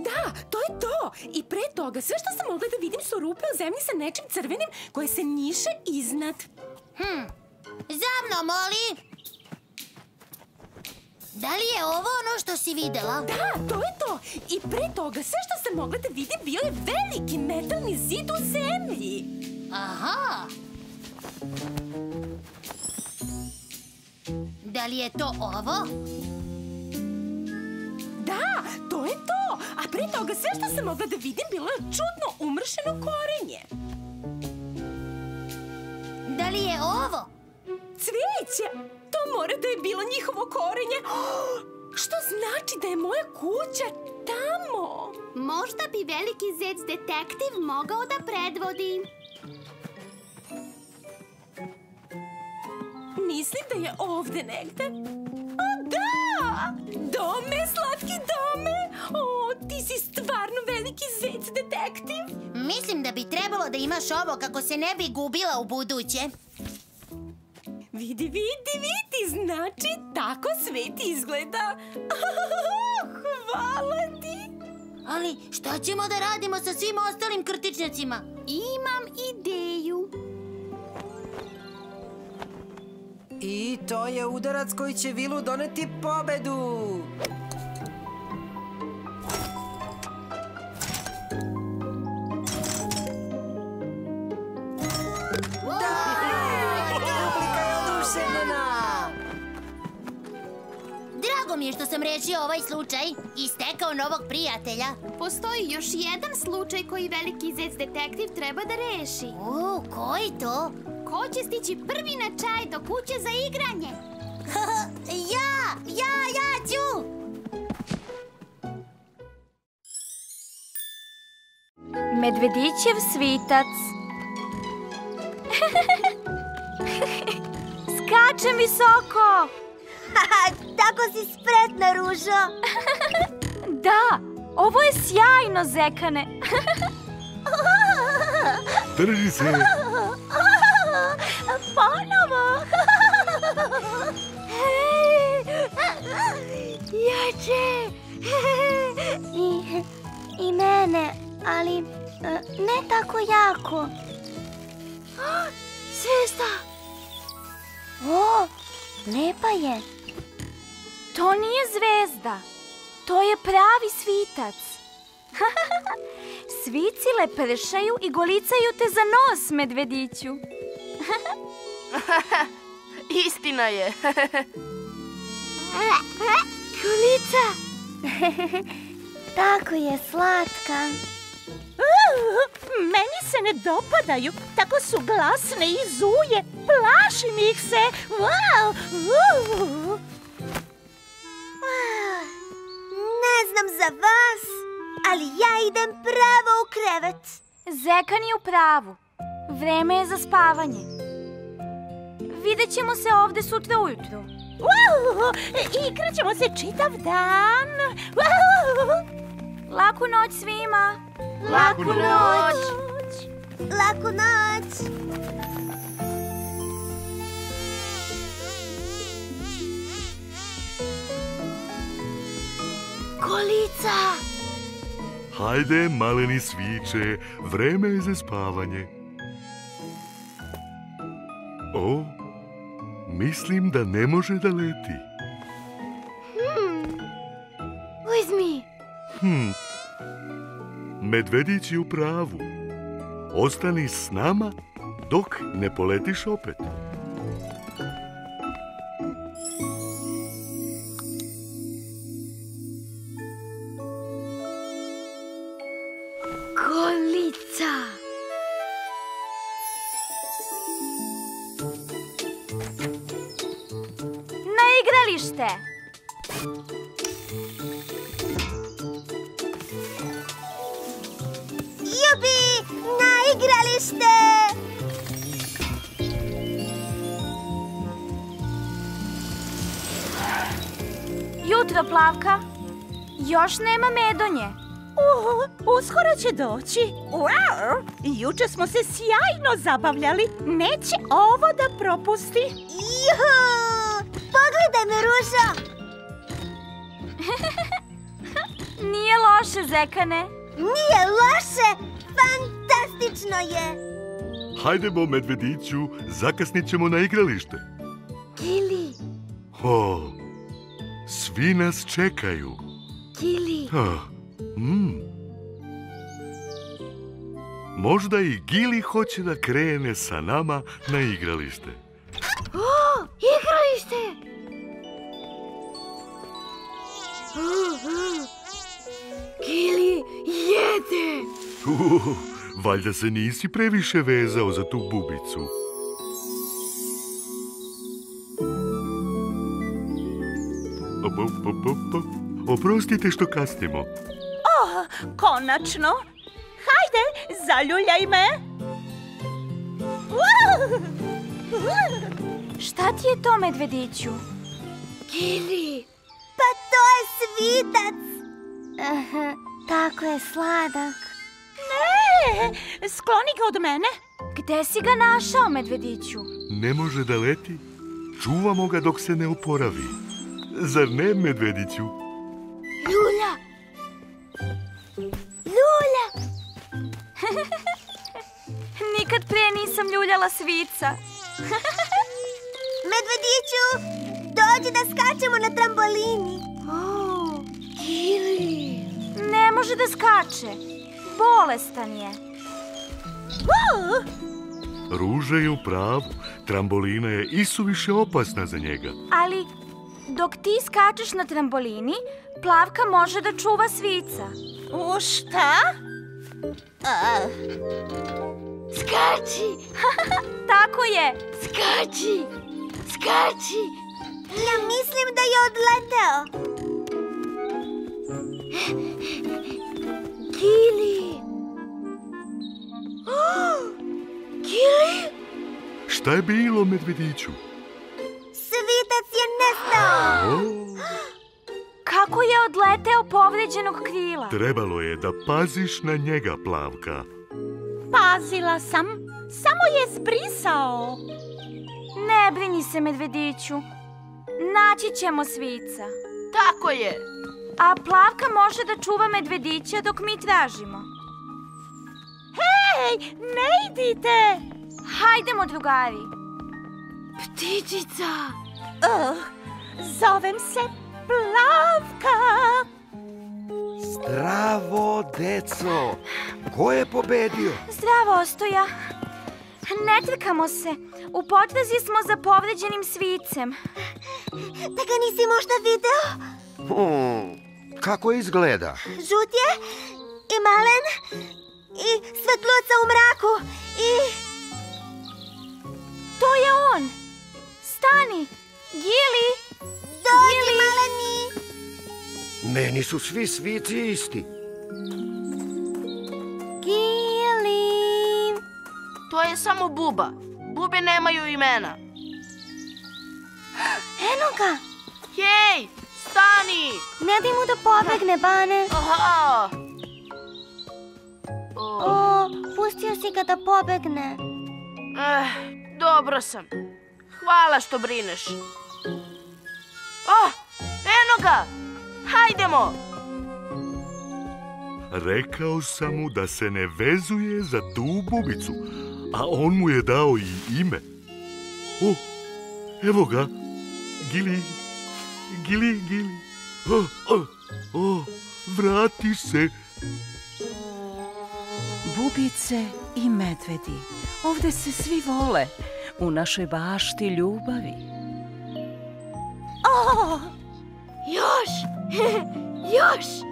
Speaker 4: Da, to je to. I pre toga sve što sam mogla da vidim su rupe u zemlji sa nečim crvenim koje se njiše iznad.
Speaker 3: Hm. Za mnom, Moli! Da li je ovo ono što si videla?
Speaker 4: Da, to je to. I pre toga sve što sam mogla da vidim bio je veliki metalni zid u zemlji.
Speaker 3: Aha! Da li je to ovo?
Speaker 4: Da, to je to. A pre toga sve što sam mogla da vidim bilo je čudno umršeno korenje.
Speaker 3: Da li je ovo?
Speaker 4: Cvijeće! To mora da je bilo njihovo korenje. Što znači da je moja kuća tamo?
Speaker 1: Možda bi veliki zec detektiv mogao da predvodi.
Speaker 4: Mislim da je ovde negde. Da! Dome, slatki dome! O, ti si stvarno veliki zec detektiv.
Speaker 3: Mislim da bi trebalo da imaš ovo kako se ne bi gubila u buduće.
Speaker 4: Vidi, vidi, vidi, znači tako svet izgleda. Hvala ti.
Speaker 3: Ali šta ćemo da radimo sa svim ostalim krtičnjacima?
Speaker 1: Imam ideju.
Speaker 5: I to je udarac koji će Vilu doneti pobedu. Publika je oduševljena.
Speaker 3: Drago mi je što sam rešio ovaj slučaj i stekao novog prijatelja.
Speaker 1: Postoji još jedan slučaj koji veliki zec detektiv treba da reši.
Speaker 3: O, koji to?
Speaker 1: Ko će stići prvi na čaj do kuće za igranje?
Speaker 3: ja, ja, ja ću!
Speaker 10: Medvedićev svitac Skačem visoko!
Speaker 14: Tako si spretna, Ružo.
Speaker 10: Da, ovo je sjajno, Zekane.
Speaker 11: Drži se.
Speaker 14: Jače. I, I mene, ali e, ne tako jako.
Speaker 10: Zvezda!
Speaker 14: O, lepa je.
Speaker 10: To nije zvezda. To je pravi svitac. Svicile pršaju i golicaju te za nos, medvediću.
Speaker 9: Istina je.
Speaker 14: Kulica. Tako je slatka.
Speaker 13: Meni se ne dopadaju, tako su glasne i zuje. Plašim ih se. Wow! Uh.
Speaker 14: Ne znam za vas, ali ja idem pravo u krevet.
Speaker 10: Zekan je u pravu. Vreme je za spavanje. Vidjet ćemo se ovde sutra ujutru.
Speaker 13: Wow! Igrat ćemo se čitav dan. Wow!
Speaker 10: Laku noć svima.
Speaker 14: Laku noć. Laku noć.
Speaker 10: Kolica!
Speaker 11: Hajde, maleni sviče, vreme je za spavanje. O, mislim da ne može da leti.
Speaker 14: Uzmi.
Speaker 11: Hm, medvedić je u pravu. Ostani s nama dok ne poletiš opet.
Speaker 13: Juče smo se sjajno zabavljali. Neće ovo da propusti.
Speaker 14: Juhu! Pogledaj me, Ružo!
Speaker 10: Nije loše, Zekane.
Speaker 14: Nije loše! Fantastično je!
Speaker 11: Hajdemo, medvediću, zakasnit ćemo na igralište.
Speaker 14: Kili,
Speaker 11: O, svi nas čekaju.
Speaker 14: Kili.
Speaker 11: Ah, mm. Možda i Gili hoće da krene sa nama na igralište.
Speaker 14: O, igralište! Kili, jede!
Speaker 11: Uh, valjda se nisi previše vezao za tu bubicu. Op, op, op, op, op. Oprostite što kasnimo.
Speaker 13: Oh, konačno. Hajde, zaljuljaj me.
Speaker 10: Šta ti je to, medvediću?
Speaker 14: Kili, pa to je svitac! Aha, tako je sladak.
Speaker 13: Ne, skloni ga od mene.
Speaker 10: Gde si ga našao, medvediću?
Speaker 11: Ne može da leti. Čuvamo ga dok se ne oporavi. Zar ne, medvediću?
Speaker 14: Ljulja!
Speaker 10: Nikad pre nisam ljuljala svica.
Speaker 14: Medvediću, dođi da skačemo na trambolini.
Speaker 10: Oh, Kili. Ne može da skače. Bolestan je.
Speaker 11: Ruža je u pravu. Trambolina je isuviše opasna za njega.
Speaker 10: Ali dok ti skačeš na trambolini, Plavka može da čuva svica.
Speaker 13: U šta?
Speaker 10: Skači! Tako je!
Speaker 14: Skači! Skači! Ja mislim da je odleteo. Kili! Oh, Kili?
Speaker 11: Šta je bilo, medvediću?
Speaker 14: Svitac je nestao!
Speaker 11: O,
Speaker 10: Kako je odleteo povređenog krila?
Speaker 11: trebalo je da paziš na njega, Plavka.
Speaker 13: Pazila sam, samo je zbrisao.
Speaker 10: Ne brini se, medvediću. Naći ćemo svica.
Speaker 9: Tako je.
Speaker 10: A Plavka može da čuva medvedića dok mi tražimo.
Speaker 13: Hej, ne idite!
Speaker 10: Hajdemo, drugari. Ptičica!
Speaker 13: Uh, zovem se Plavka.
Speaker 15: Zdravo, deco! Ko je pobedio?
Speaker 10: Zdravo, Ostoja. Ne trkamo se. U potrazi smo za povređenim svicem.
Speaker 14: Da ga nisi možda video?
Speaker 15: Hmm, kako izgleda?
Speaker 14: Žut je i malen i svetluca u mraku i...
Speaker 10: To je on! Stani! Gili!
Speaker 14: Dođi, maleni!
Speaker 15: Meni su svi svici isti.
Speaker 14: Gili!
Speaker 9: To je samo buba. Bube nemaju imena.
Speaker 14: Eno ga!
Speaker 9: Hej, stani!
Speaker 14: Ne daj mu da pobegne, Bane.
Speaker 9: Aha!
Speaker 14: O, pustio si ga da pobegne.
Speaker 9: Eh, dobro sam. Hvala što brineš. Oh, eno ga! Hajdemo!
Speaker 11: Rekao sam mu da se ne vezuje za tu bubicu, a on mu je dao i ime. O, evo ga. Gili, gili, gili. O, o, o, vrati se.
Speaker 12: Bubice i medvedi, ovde se svi vole, u našoj bašti ljubavi.
Speaker 13: O,
Speaker 10: Još! Još!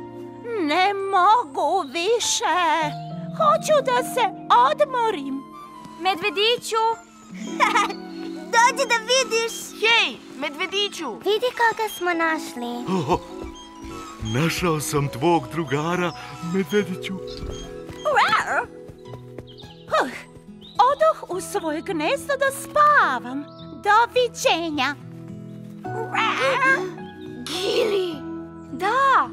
Speaker 13: ne mogu više. Hoću da se odmorim.
Speaker 10: Medvediću!
Speaker 14: Dođi da vidiš!
Speaker 9: Hej, medvediću!
Speaker 14: Vidi koga smo našli.
Speaker 11: O, našao sam tvog drugara, medvediću.
Speaker 13: Rar. Huh, Odoh u svoje gnezdo da spavam. Doviđenja.
Speaker 10: Gili! Da!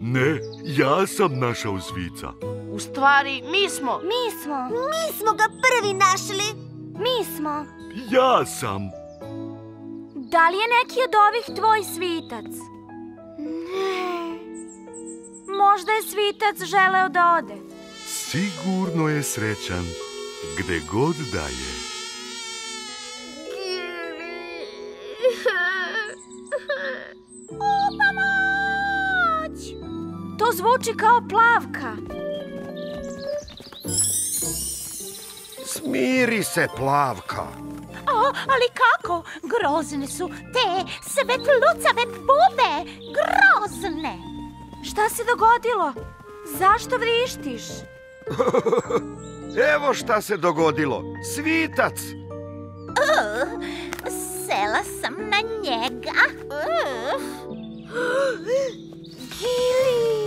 Speaker 11: Ne, ja sam našao svica.
Speaker 9: U stvari, mi smo.
Speaker 14: Mi smo. Mi smo ga prvi našli. Mi smo.
Speaker 11: Ja sam.
Speaker 10: Da li je neki od ovih tvoj svitac? Ne. Možda je svitac želeo da ode.
Speaker 11: Sigurno je srećan gde god da je.
Speaker 10: Zvuči kao plavka.
Speaker 15: Smiri se, Plavka.
Speaker 13: O, ali kako? Grozne su te svetlucave bube. Grozne.
Speaker 10: Šta se dogodilo? Zašto vrištiš?
Speaker 15: Evo šta se dogodilo. Svitac.
Speaker 13: Uh, sela sam na njega. Uh.
Speaker 10: Gili!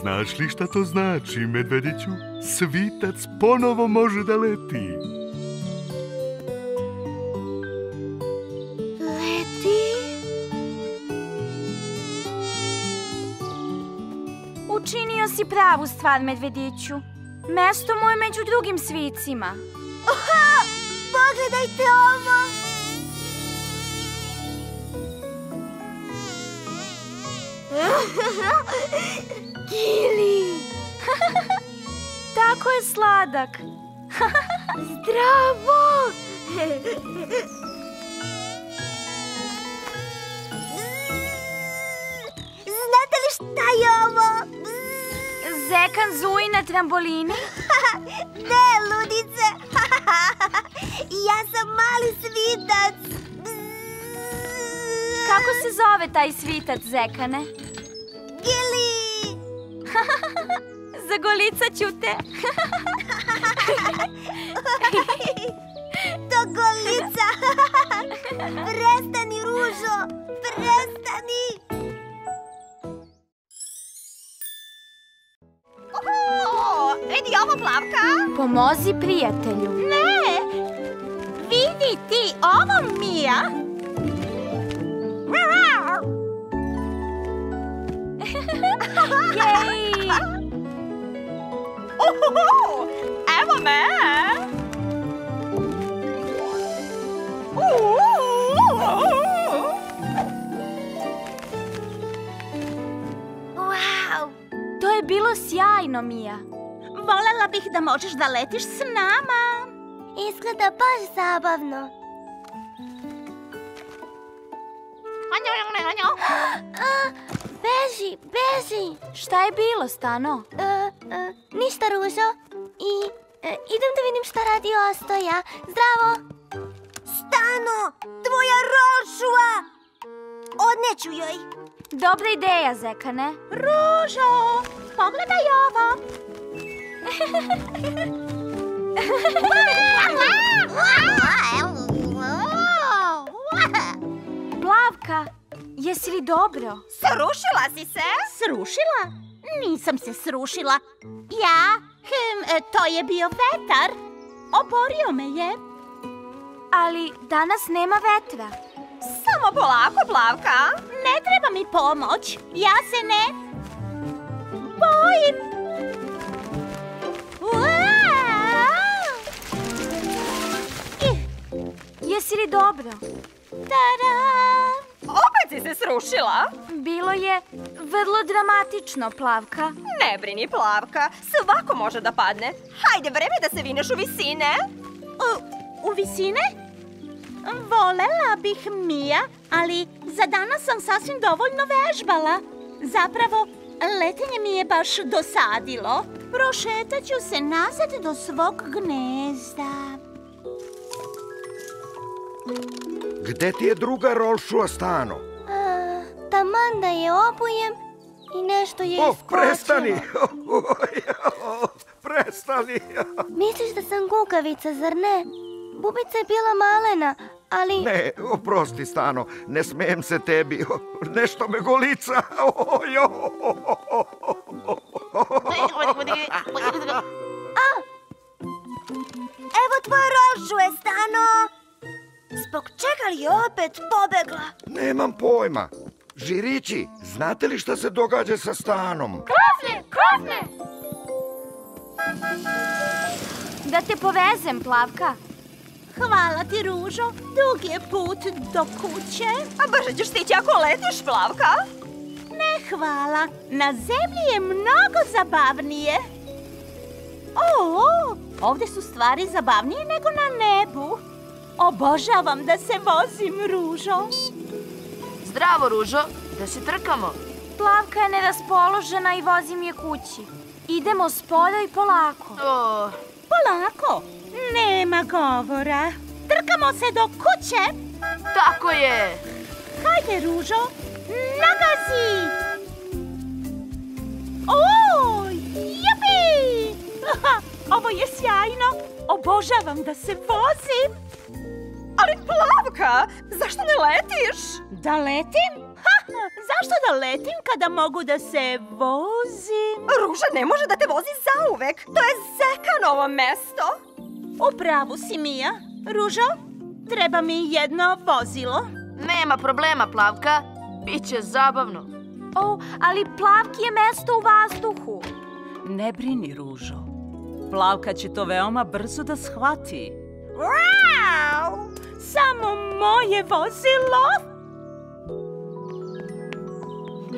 Speaker 11: Znaš li šta to znači, medvediću? Svitac ponovo može da leti.
Speaker 10: Leti? Učinio si pravu stvar, medvediću. Mesto mu je među drugim svicima.
Speaker 14: Oha! Pogledajte ovo!
Speaker 10: Gili! Tako je sladak. Zdravo!
Speaker 14: Znate li šta je ovo?
Speaker 10: Zekan zuji na trambolini?
Speaker 14: ne, ludice! ja sam mali svitac!
Speaker 10: Kako se zove taj svitac, Zekane? Zagolicat ću te.
Speaker 14: to golica! Prestani, Ružo! Prestani!
Speaker 13: Vidi ovo, Plavka.
Speaker 10: Pomozi prijatelju.
Speaker 13: Ne! Vidi ti ovo, Mija.
Speaker 10: Jej!
Speaker 13: Uhuhu, Evo me!
Speaker 14: Wow!
Speaker 10: To je bilo sjajno, Mija.
Speaker 13: Volela bih da možeš da letiš s nama.
Speaker 14: Izgleda baš zabavno. A, beži, beži!
Speaker 10: Šta je bilo, Stano?
Speaker 14: E, e, ništa, Ružo. I e, idem da vidim šta radi Ostoja. Zdravo!
Speaker 8: Stano, tvoja rošua! Odneću joj.
Speaker 10: Dobra ideja, Zekane.
Speaker 13: Ružo, pogledaj ovo.
Speaker 10: Plavka, jesi li dobro?
Speaker 13: Srušila si se? Srušila? Nisam se srušila. Ja? Hm, e, to je bio vetar. Oborio me je.
Speaker 10: Ali danas nema vetra.
Speaker 13: Samo polako, Plavka. Ne treba mi pomoć. Ja se ne... Bojim.
Speaker 10: Jesi li dobro?
Speaker 13: Tada! Opet si se srušila?
Speaker 10: Bilo je vrlo dramatično, Plavka.
Speaker 13: Ne brini, Plavka. Svako može da padne. Hajde, vreme da se vineš u visine. U, u visine? Volela bih, Mija, ali za danas sam sasvim dovoljno vežbala. Zapravo, letenje mi je baš dosadilo. Prošetat ću se nazad do svog gnezda.
Speaker 15: Gde ti je druga rolšua stano?
Speaker 14: A, taman da je obujem i nešto je
Speaker 15: O,
Speaker 14: iskočilo.
Speaker 15: prestani! prestani!
Speaker 14: Misliš da sam kukavica, zar ne? Bubica je bila malena, ali...
Speaker 15: Ne, oprosti stano, ne smijem se tebi. Nešto me golica. Ojo.
Speaker 8: Čega li je opet pobegla?
Speaker 15: Nemam pojma. Žirići, znate li šta se događa sa stanom?
Speaker 10: Krovne, krovne! Da te povezem, Plavka.
Speaker 13: Hvala ti, Ružo. Dug je put do kuće. A brže ćeš stići ako letiš, Plavka. Ne hvala. Na zemlji je mnogo zabavnije. O, ovdje su stvari zabavnije nego na nebu. Obožavam da se vozim, Ružo.
Speaker 9: Zdravo, Ružo. Da se trkamo.
Speaker 10: Plavka je neraspoložena i vozim je kući. Idemo sporo i polako.
Speaker 13: Polako. Nema govora. Trkamo se do kuće.
Speaker 9: tako je.
Speaker 13: Hajde, Ružo. Nagazi. O, jupi! Ovo je sjajno. Obožavam da se vozim. Ali Plavka, zašto ne letiš? Da letim? Ha, zašto da letim kada mogu da se vozim? Ruža ne može da te vozi zauvek. To je Zekanovo mesto. U pravu si, Mija. Ružo, treba mi jedno vozilo.
Speaker 9: Nema problema, Plavka. Biće zabavno.
Speaker 10: O, ali Plavki je mesto u vazduhu.
Speaker 12: Ne brini, Ružo. Plavka će to veoma brzo da shvati.
Speaker 13: Wow! Samo moje vozilo?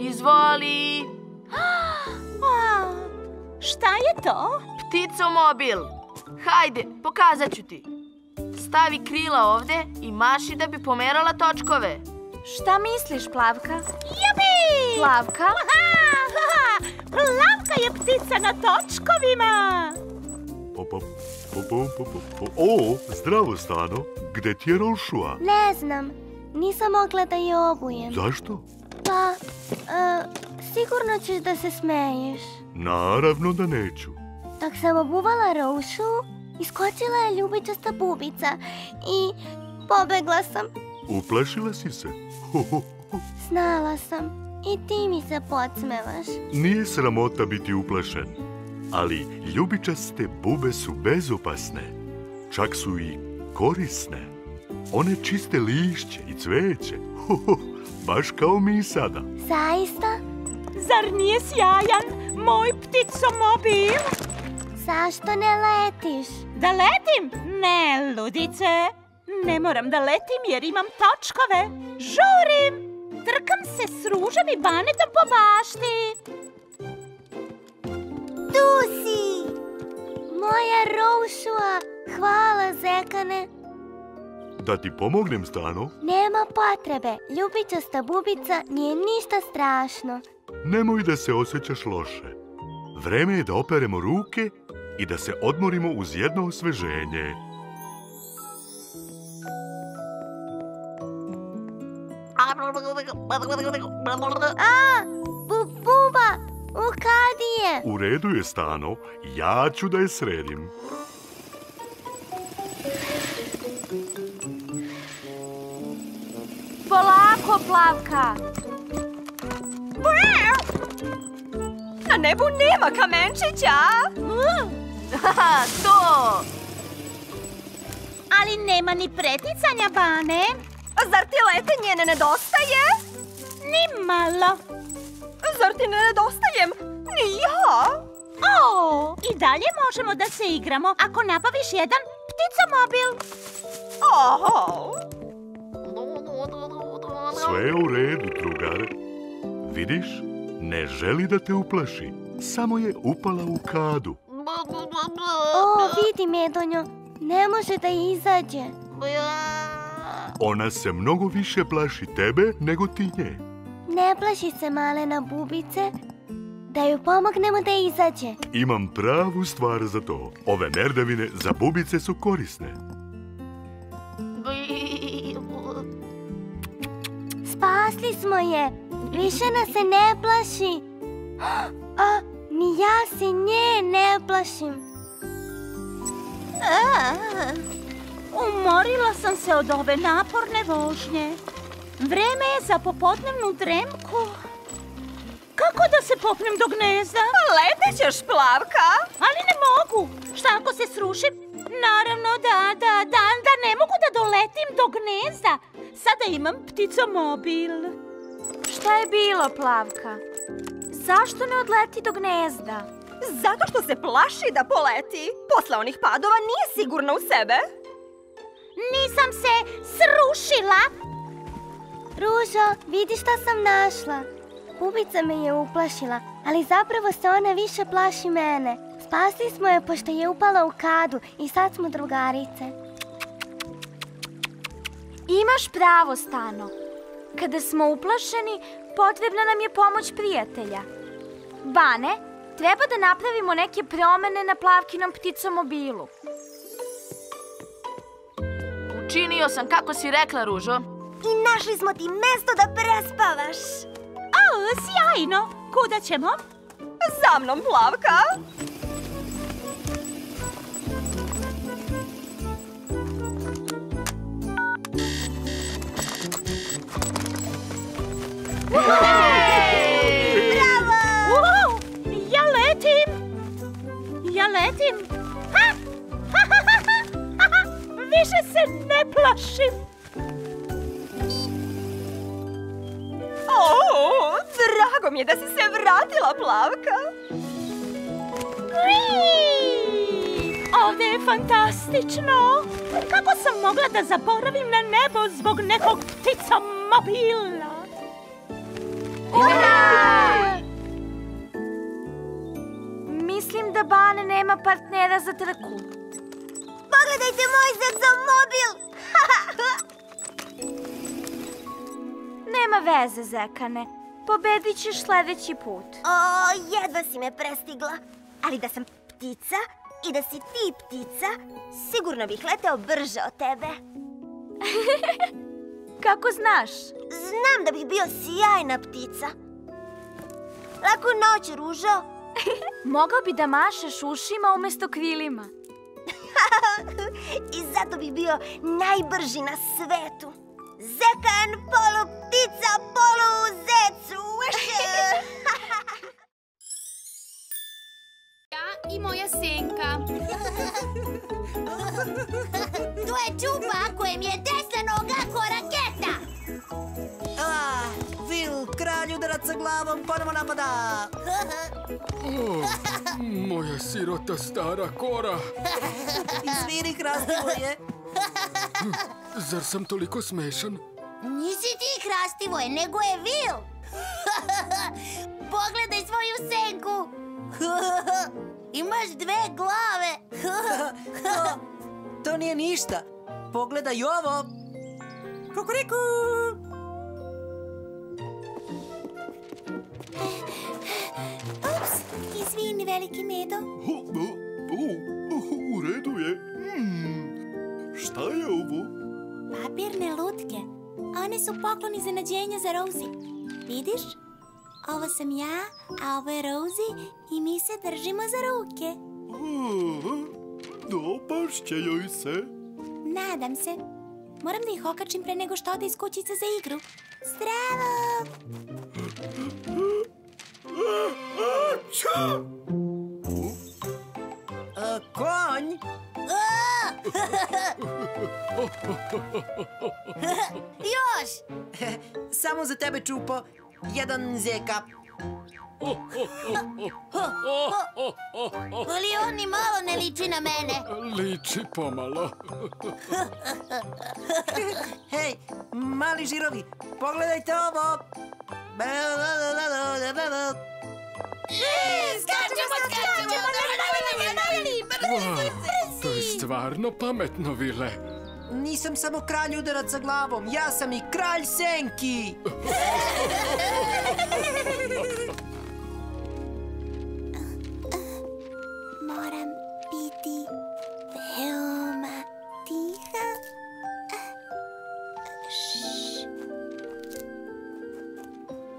Speaker 9: Izvoli.
Speaker 13: A, šta je to?
Speaker 9: Pticomobil. Hajde, pokazat ću ti. Stavi krila ovde i maši da bi pomerala točkove.
Speaker 10: Šta misliš, Plavka?
Speaker 13: Jupi!
Speaker 10: Plavka?
Speaker 13: Plavka je ptica na točkovima.
Speaker 11: Pa, pa, O, zdravo stano. Gde ti je rolšua?
Speaker 14: Ne znam. Nisam mogla da je obujem.
Speaker 11: Zašto?
Speaker 14: Pa, e, sigurno ćeš da se smeješ.
Speaker 11: Naravno da neću.
Speaker 14: Dok sam obuvala Rošu, iskočila je ljubičasta bubica i pobegla sam.
Speaker 11: Uplašila si se? Ho, ho.
Speaker 14: Znala sam. I ti mi se podsmevaš.
Speaker 11: Nije sramota biti uplašen. Ali ljubičaste bube su bezopasne. Čak su i korisne. One čiste lišće i cveće. Baš kao mi sada.
Speaker 14: Zaista?
Speaker 13: Zar nije sjajan moj pticomobil?
Speaker 14: Zašto ne letiš?
Speaker 13: Da letim? Ne, ludice. Ne moram da letim jer imam točkove. Žurim! Trkam se s ružom i banetom po bašti.
Speaker 14: Tu si! Moja Roušua! Hvala, Zekane!
Speaker 11: Da ti pomognem, Stano?
Speaker 14: Nema potrebe. Ljubičasta bubica nije ništa strašno.
Speaker 11: Nemoj da se osjećaš loše. Vreme je da operemo ruke i da se odmorimo uz jedno osveženje.
Speaker 14: A, bu, buba! Ukadi je!
Speaker 11: U redu je, Stano. Ja ću da je sredim.
Speaker 10: Polako, plavka.
Speaker 17: Na nebu nema kamenčića.
Speaker 9: Haha, to!
Speaker 13: Ali nema ni preticanja, Bane.
Speaker 17: Zar ti letenje ne nedostaje?
Speaker 13: Ni malo.
Speaker 17: Zar ti ne nedostajem? Ni ja.
Speaker 13: O, i dalje možemo da se igramo ako nabaviš jedan pticomobil.
Speaker 17: Oho.
Speaker 11: Sve je u redu, drugar. Vidiš, ne želi da te uplaši. Samo je upala u kadu.
Speaker 14: O, vidi, Medonjo. Ne može da izađe.
Speaker 11: Ona se mnogo više plaši tebe nego ti nje.
Speaker 14: Ne plaši se malena bubice. Da ju pomognemo da izađe.
Speaker 11: Imam pravu stvar za to. Ove merdevine za bubice su korisne.
Speaker 14: Spasli smo je. Više nas se ne plaši. A, ni ja se nje ne plašim.
Speaker 13: A, umorila sam se od ove naporne vožnje. Vreme je za popodnevnu dremku. Kako da se popnem do gnezda?
Speaker 17: Letećeš, plavka.
Speaker 13: Ali ne mogu. Šta ako se srušim? Naravno da, da, da, da ne mogu da doletim do gnezda. Sada imam pticomobil.
Speaker 10: Šta je bilo, plavka? Zašto ne odleti do gnezda?
Speaker 17: Zato što se plaši da poleti. Posle onih padova nije sigurna u sebe.
Speaker 13: Nisam se srušila.
Speaker 14: Ružo, vidi šta sam našla. Bubica me je uplašila, ali zapravo se ona više plaši mene. Spasli smo je pošto je upala u kadu i sad smo drugarice.
Speaker 10: Imaš pravo, Stano. Kada smo uplašeni, potrebna nam je pomoć prijatelja. Bane, treba da napravimo neke promene na plavkinom pticomobilu.
Speaker 9: Učinio sam kako si rekla, Ružo.
Speaker 14: I našli smo ti mesto da prespavaš.
Speaker 13: O, sjajno. Kuda ćemo?
Speaker 17: Za mnom, plavka.
Speaker 13: Wow, ja letim. Ja letim. Ha. Više se ne plašim.
Speaker 17: O, drago mi je da si se vratila, plavka.
Speaker 13: Ui, Ovde je fantastično. Kako sam mogla da zaboravim na nebo zbog nekog pticomobila?
Speaker 10: Mislim da Bane nema partnera za trku.
Speaker 14: Pogledajte moj mobil!
Speaker 10: Nema veze, Zekane. Pobedit ćeš sledeći put.
Speaker 14: O, jedva si me prestigla. Ali da sam ptica i da si ti ptica, sigurno bih leteo brže od tebe.
Speaker 10: Kako znaš?
Speaker 14: Znam da bih bio sjajna ptica. Laku noć, Ružo.
Speaker 10: Mogao bi da mašeš ušima umesto krilima.
Speaker 14: I zato bih bio najbrži na svetu. Zekan, polu ptica, polu zec!
Speaker 1: Ja i moja senka.
Speaker 18: To je čupa kojem je desna noga ko raketa.
Speaker 5: A, Vil, kralj udaraca glavom, ponovo napada.
Speaker 7: Moja sirota stara kora.
Speaker 5: Izvini, hrastilo je.
Speaker 7: Zar sam toliko smešan?
Speaker 18: Nisi ti hrastivoj, nego je Vil. Pogledaj svoju senku. Imaš dve glave.
Speaker 5: To nije ništa. Pogledaj ovo. Kukuriku!
Speaker 4: Ups, izvini, veliki medo.
Speaker 2: U redu je. Hmm, šta je ovo?
Speaker 4: Papirne lutke. One su poklon iznenađenja za Rosie. Vidiš? Ovo sam ja, a ovo je Rosie i mi se držimo za ruke.
Speaker 2: Dopašće joj se.
Speaker 4: Nadam se. Moram da ih okačim pre nego što ode iz kućice za igru. Zdravo!
Speaker 2: Ača!
Speaker 18: Još!
Speaker 5: Samo za tebe, Čupo. Jedan zeka.
Speaker 18: Ali on ni malo ne liči na mene.
Speaker 7: Liči pomalo.
Speaker 5: Hej, mali žirovi, pogledajte ovo.
Speaker 18: Skačemo, skačemo,
Speaker 7: to je stvarno pametno, Vile.
Speaker 5: Nisam samo kralj udaraca glavom, ja sam i kralj senki.
Speaker 4: Moram biti veoma tiha. Šš.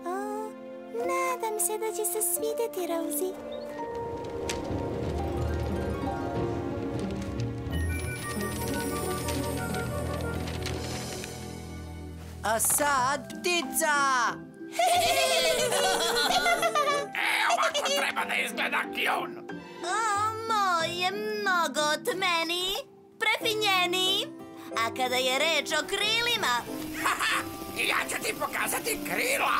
Speaker 4: O, nadam se da će se svideti, Rosie.
Speaker 5: A sad ptica.
Speaker 6: E, ovako treba da izgleda kljun.
Speaker 18: O, moj je mnogo otmeniji, prefinjeniji. A kada je reč o krilima...
Speaker 6: Ja ću ti pokazati krila.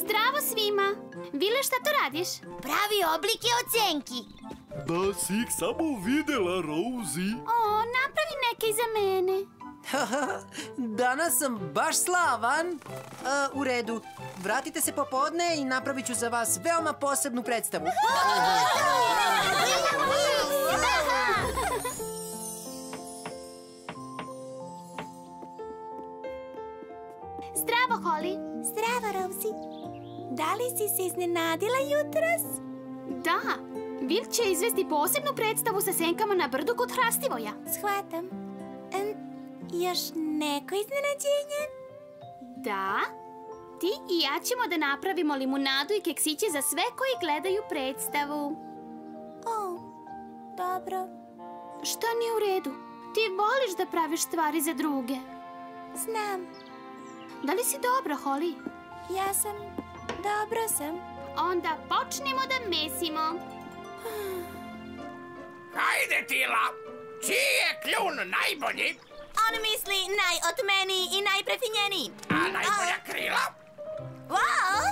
Speaker 1: Zdravo svima. Vile, šta to radiš?
Speaker 18: Pravi oblik je od senki.
Speaker 2: Da si ih samo videla, Rosie.
Speaker 1: O, napravi neke i za mene.
Speaker 5: Danas sam baš slavan. A, u redu, vratite se popodne i napravit ću za vas veoma posebnu predstavu.
Speaker 1: Zdravo, Holly.
Speaker 4: Zdravo, Rosie. Da li si se iznenadila jutros?
Speaker 1: Da, Vil će izvesti posebnu predstavu sa senkama na brdu kod Hrastivoja.
Speaker 4: Shvatam. Još neko iznenađenje?
Speaker 1: Da, ti i ja ćemo da napravimo limunadu i keksiće za sve koji gledaju predstavu.
Speaker 4: O, dobro.
Speaker 1: Šta nije u redu? Ti voliš da praviš stvari za druge.
Speaker 4: Znam,
Speaker 1: Da li si dobro, Holly?
Speaker 4: ja sam... Dobro sam.
Speaker 1: Onda počnimo da mesimo.
Speaker 6: Hajde, Tila. Čiji je kljun najbolji,
Speaker 18: On misli najotmeniji i najprefinjeniji.
Speaker 6: a najbolja krila?
Speaker 18: Wow!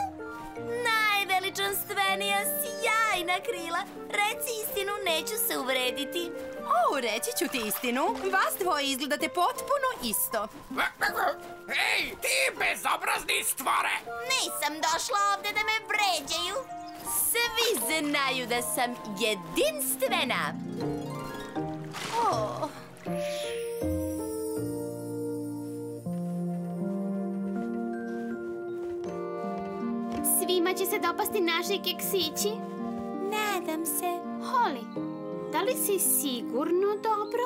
Speaker 18: Najveličanstvenija, sjajna krila. Reci istinu, neću se uvrediti.
Speaker 13: O, reći ću ti istinu. Vas dvoje izgledate potpuno isto.
Speaker 6: Ej, ti bezobrazni stvore!
Speaker 18: Nisam došla ovde da me vređaju. Svi znaju da sam jedinstvena.
Speaker 13: O,
Speaker 1: će se dopasti naši keksići.
Speaker 4: Nadam se.
Speaker 1: Holly, da li si sigurno dobro?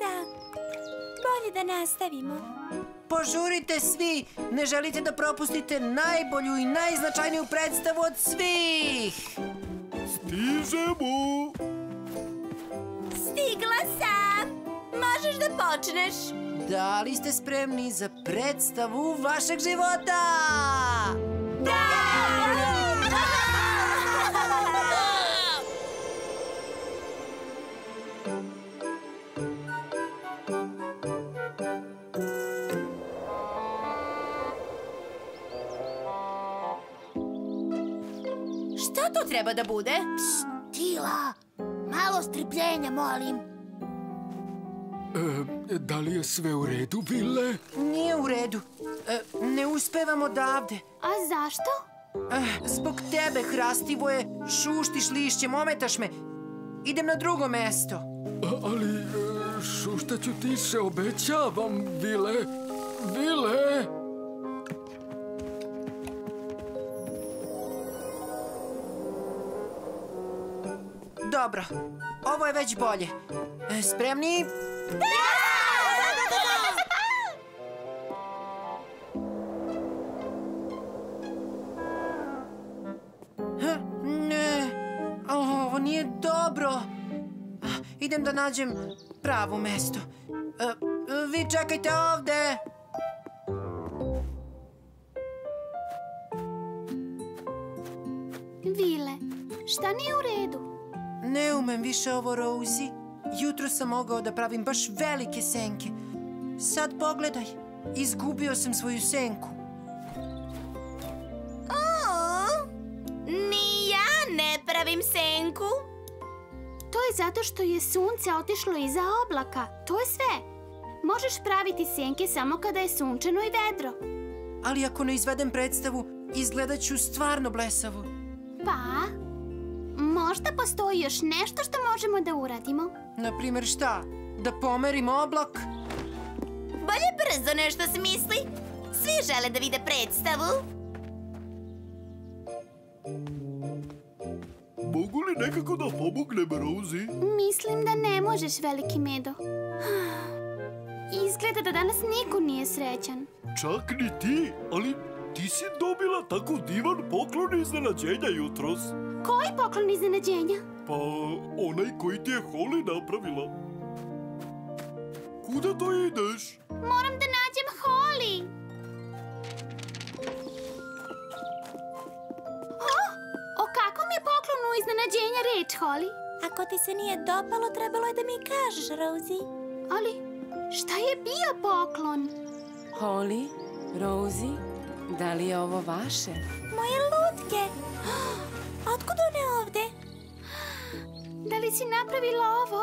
Speaker 4: Da. Bolje da nastavimo.
Speaker 5: Požurite svi, ne želite da propustite najbolju i najznačajniju predstavu od svih.
Speaker 2: Stižemo.
Speaker 18: Stigla sam. Možeš da počneš.
Speaker 5: Da li ste spremni za predstavu vašeg života?
Speaker 18: Da! To treba da bude?
Speaker 3: Tila, malo strpljenja, molim.
Speaker 7: E, da li je sve u redu, Vile?
Speaker 5: Nije u redu. E, ne uspevam odavde.
Speaker 1: A zašto?
Speaker 5: Eh, zbog tebe, Hrastivo je. Šuštiš lišćem, ometaš me. Idem na drugo mesto.
Speaker 7: A- ali e, šuštaću tiše, obećavam, Vile. Vile!
Speaker 5: Dobro, ovo je već bolje. E, spremni? H, Ne, ovo nije dobro. Idem da nađem pravo mesto. E, vi čekajte ovde.
Speaker 1: Vile, šta nije u redu?
Speaker 5: Ne umem više ovo, Rosie. Jutro sam mogao da pravim baš velike senke. Sad pogledaj, izgubio sam svoju senku.
Speaker 3: Ni ja ne pravim senku.
Speaker 1: To je zato što je sunce otišlo iza oblaka. To je sve. Možeš praviti senke samo kada je sunčano i vedro.
Speaker 5: Ali ako ne izvedem predstavu, izgledat ću stvarno blesavo.
Speaker 1: Pa, možda postoji još nešto što možemo da uradimo.
Speaker 5: Naprimjer šta? Da pomerim oblak?
Speaker 3: Bolje brzo nešto smisli. Svi žele da vide predstavu.
Speaker 2: Mogu li nekako da pomognem, Rosie?
Speaker 1: Mislim da ne možeš, veliki medo. Izgleda da danas niko nije srećan.
Speaker 2: Čak ni ti, ali ti si dobila tako divan poklon iznenađenja jutros.
Speaker 1: Koji poklon iznenađenja?
Speaker 2: Pa, onaj koji ti je Holly napravila. Kuda to ideš?
Speaker 1: Moram da nađem Holly. O, o kakvom je poklonu iznenađenja reč, Holly?
Speaker 8: Ako ti se nije dopalo, trebalo je da mi kažeš, Rosie.
Speaker 1: Ali, šta je bio poklon?
Speaker 16: Holly, Rosie, da li je ovo vaše?
Speaker 8: Moje lutke. Otkud one ovde?
Speaker 1: Da li si napravila ovo?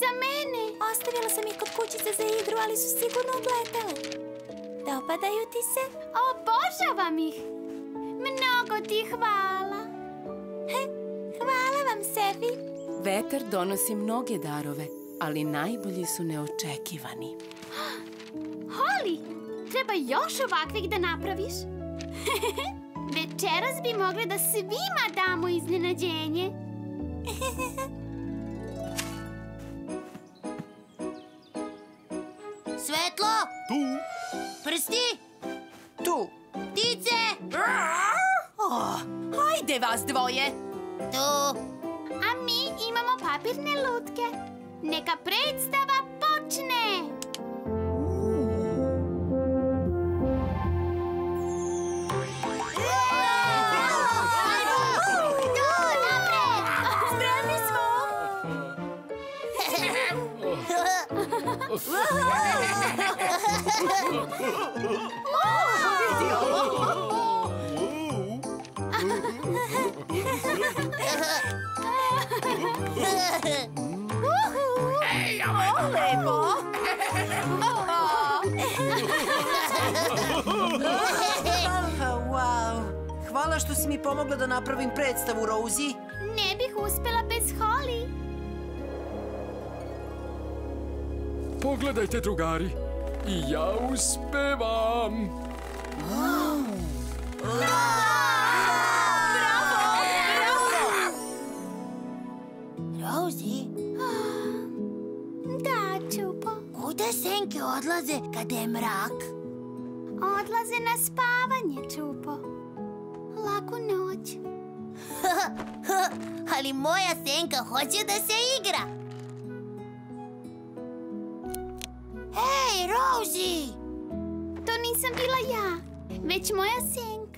Speaker 1: Za mene?
Speaker 8: Ostavila sam ih kod kućice za igru, ali su sigurno odletele. Dopadaju ti se?
Speaker 1: Obožavam ih. Mnogo ti hvala.
Speaker 8: Hvala vam, Sefi.
Speaker 16: Vetar donosi mnoge darove, ali najbolji su neočekivani.
Speaker 1: Holly, treba još ovakvih da napraviš. Večeras bi mogli da svima damo iznenađenje.
Speaker 3: Svetlo!
Speaker 2: Tu!
Speaker 3: Prsti!
Speaker 5: Tu!
Speaker 3: Ptice!
Speaker 18: Oh, hajde vas dvoje.
Speaker 3: Tu!
Speaker 1: A mi imamo papirne lutke. Neka predstava počne!
Speaker 6: Ej,
Speaker 18: Lepo.
Speaker 5: Wow. Hvala što si mi pomogla da napravim predstavu, Rosie.
Speaker 1: Ne bih uspela bez Holly.
Speaker 7: Pogledajte, drugari. I ja uspevam.
Speaker 3: Rosie,
Speaker 1: Da, Čupo.
Speaker 3: kuda senke odlaze kada je mrak?
Speaker 1: Odlaze na spavanje, Čupo. Laku noć.
Speaker 3: Ali moja senka hoće da se igra. Hej, Rosie!
Speaker 1: To nisam bila ja, već moja senka.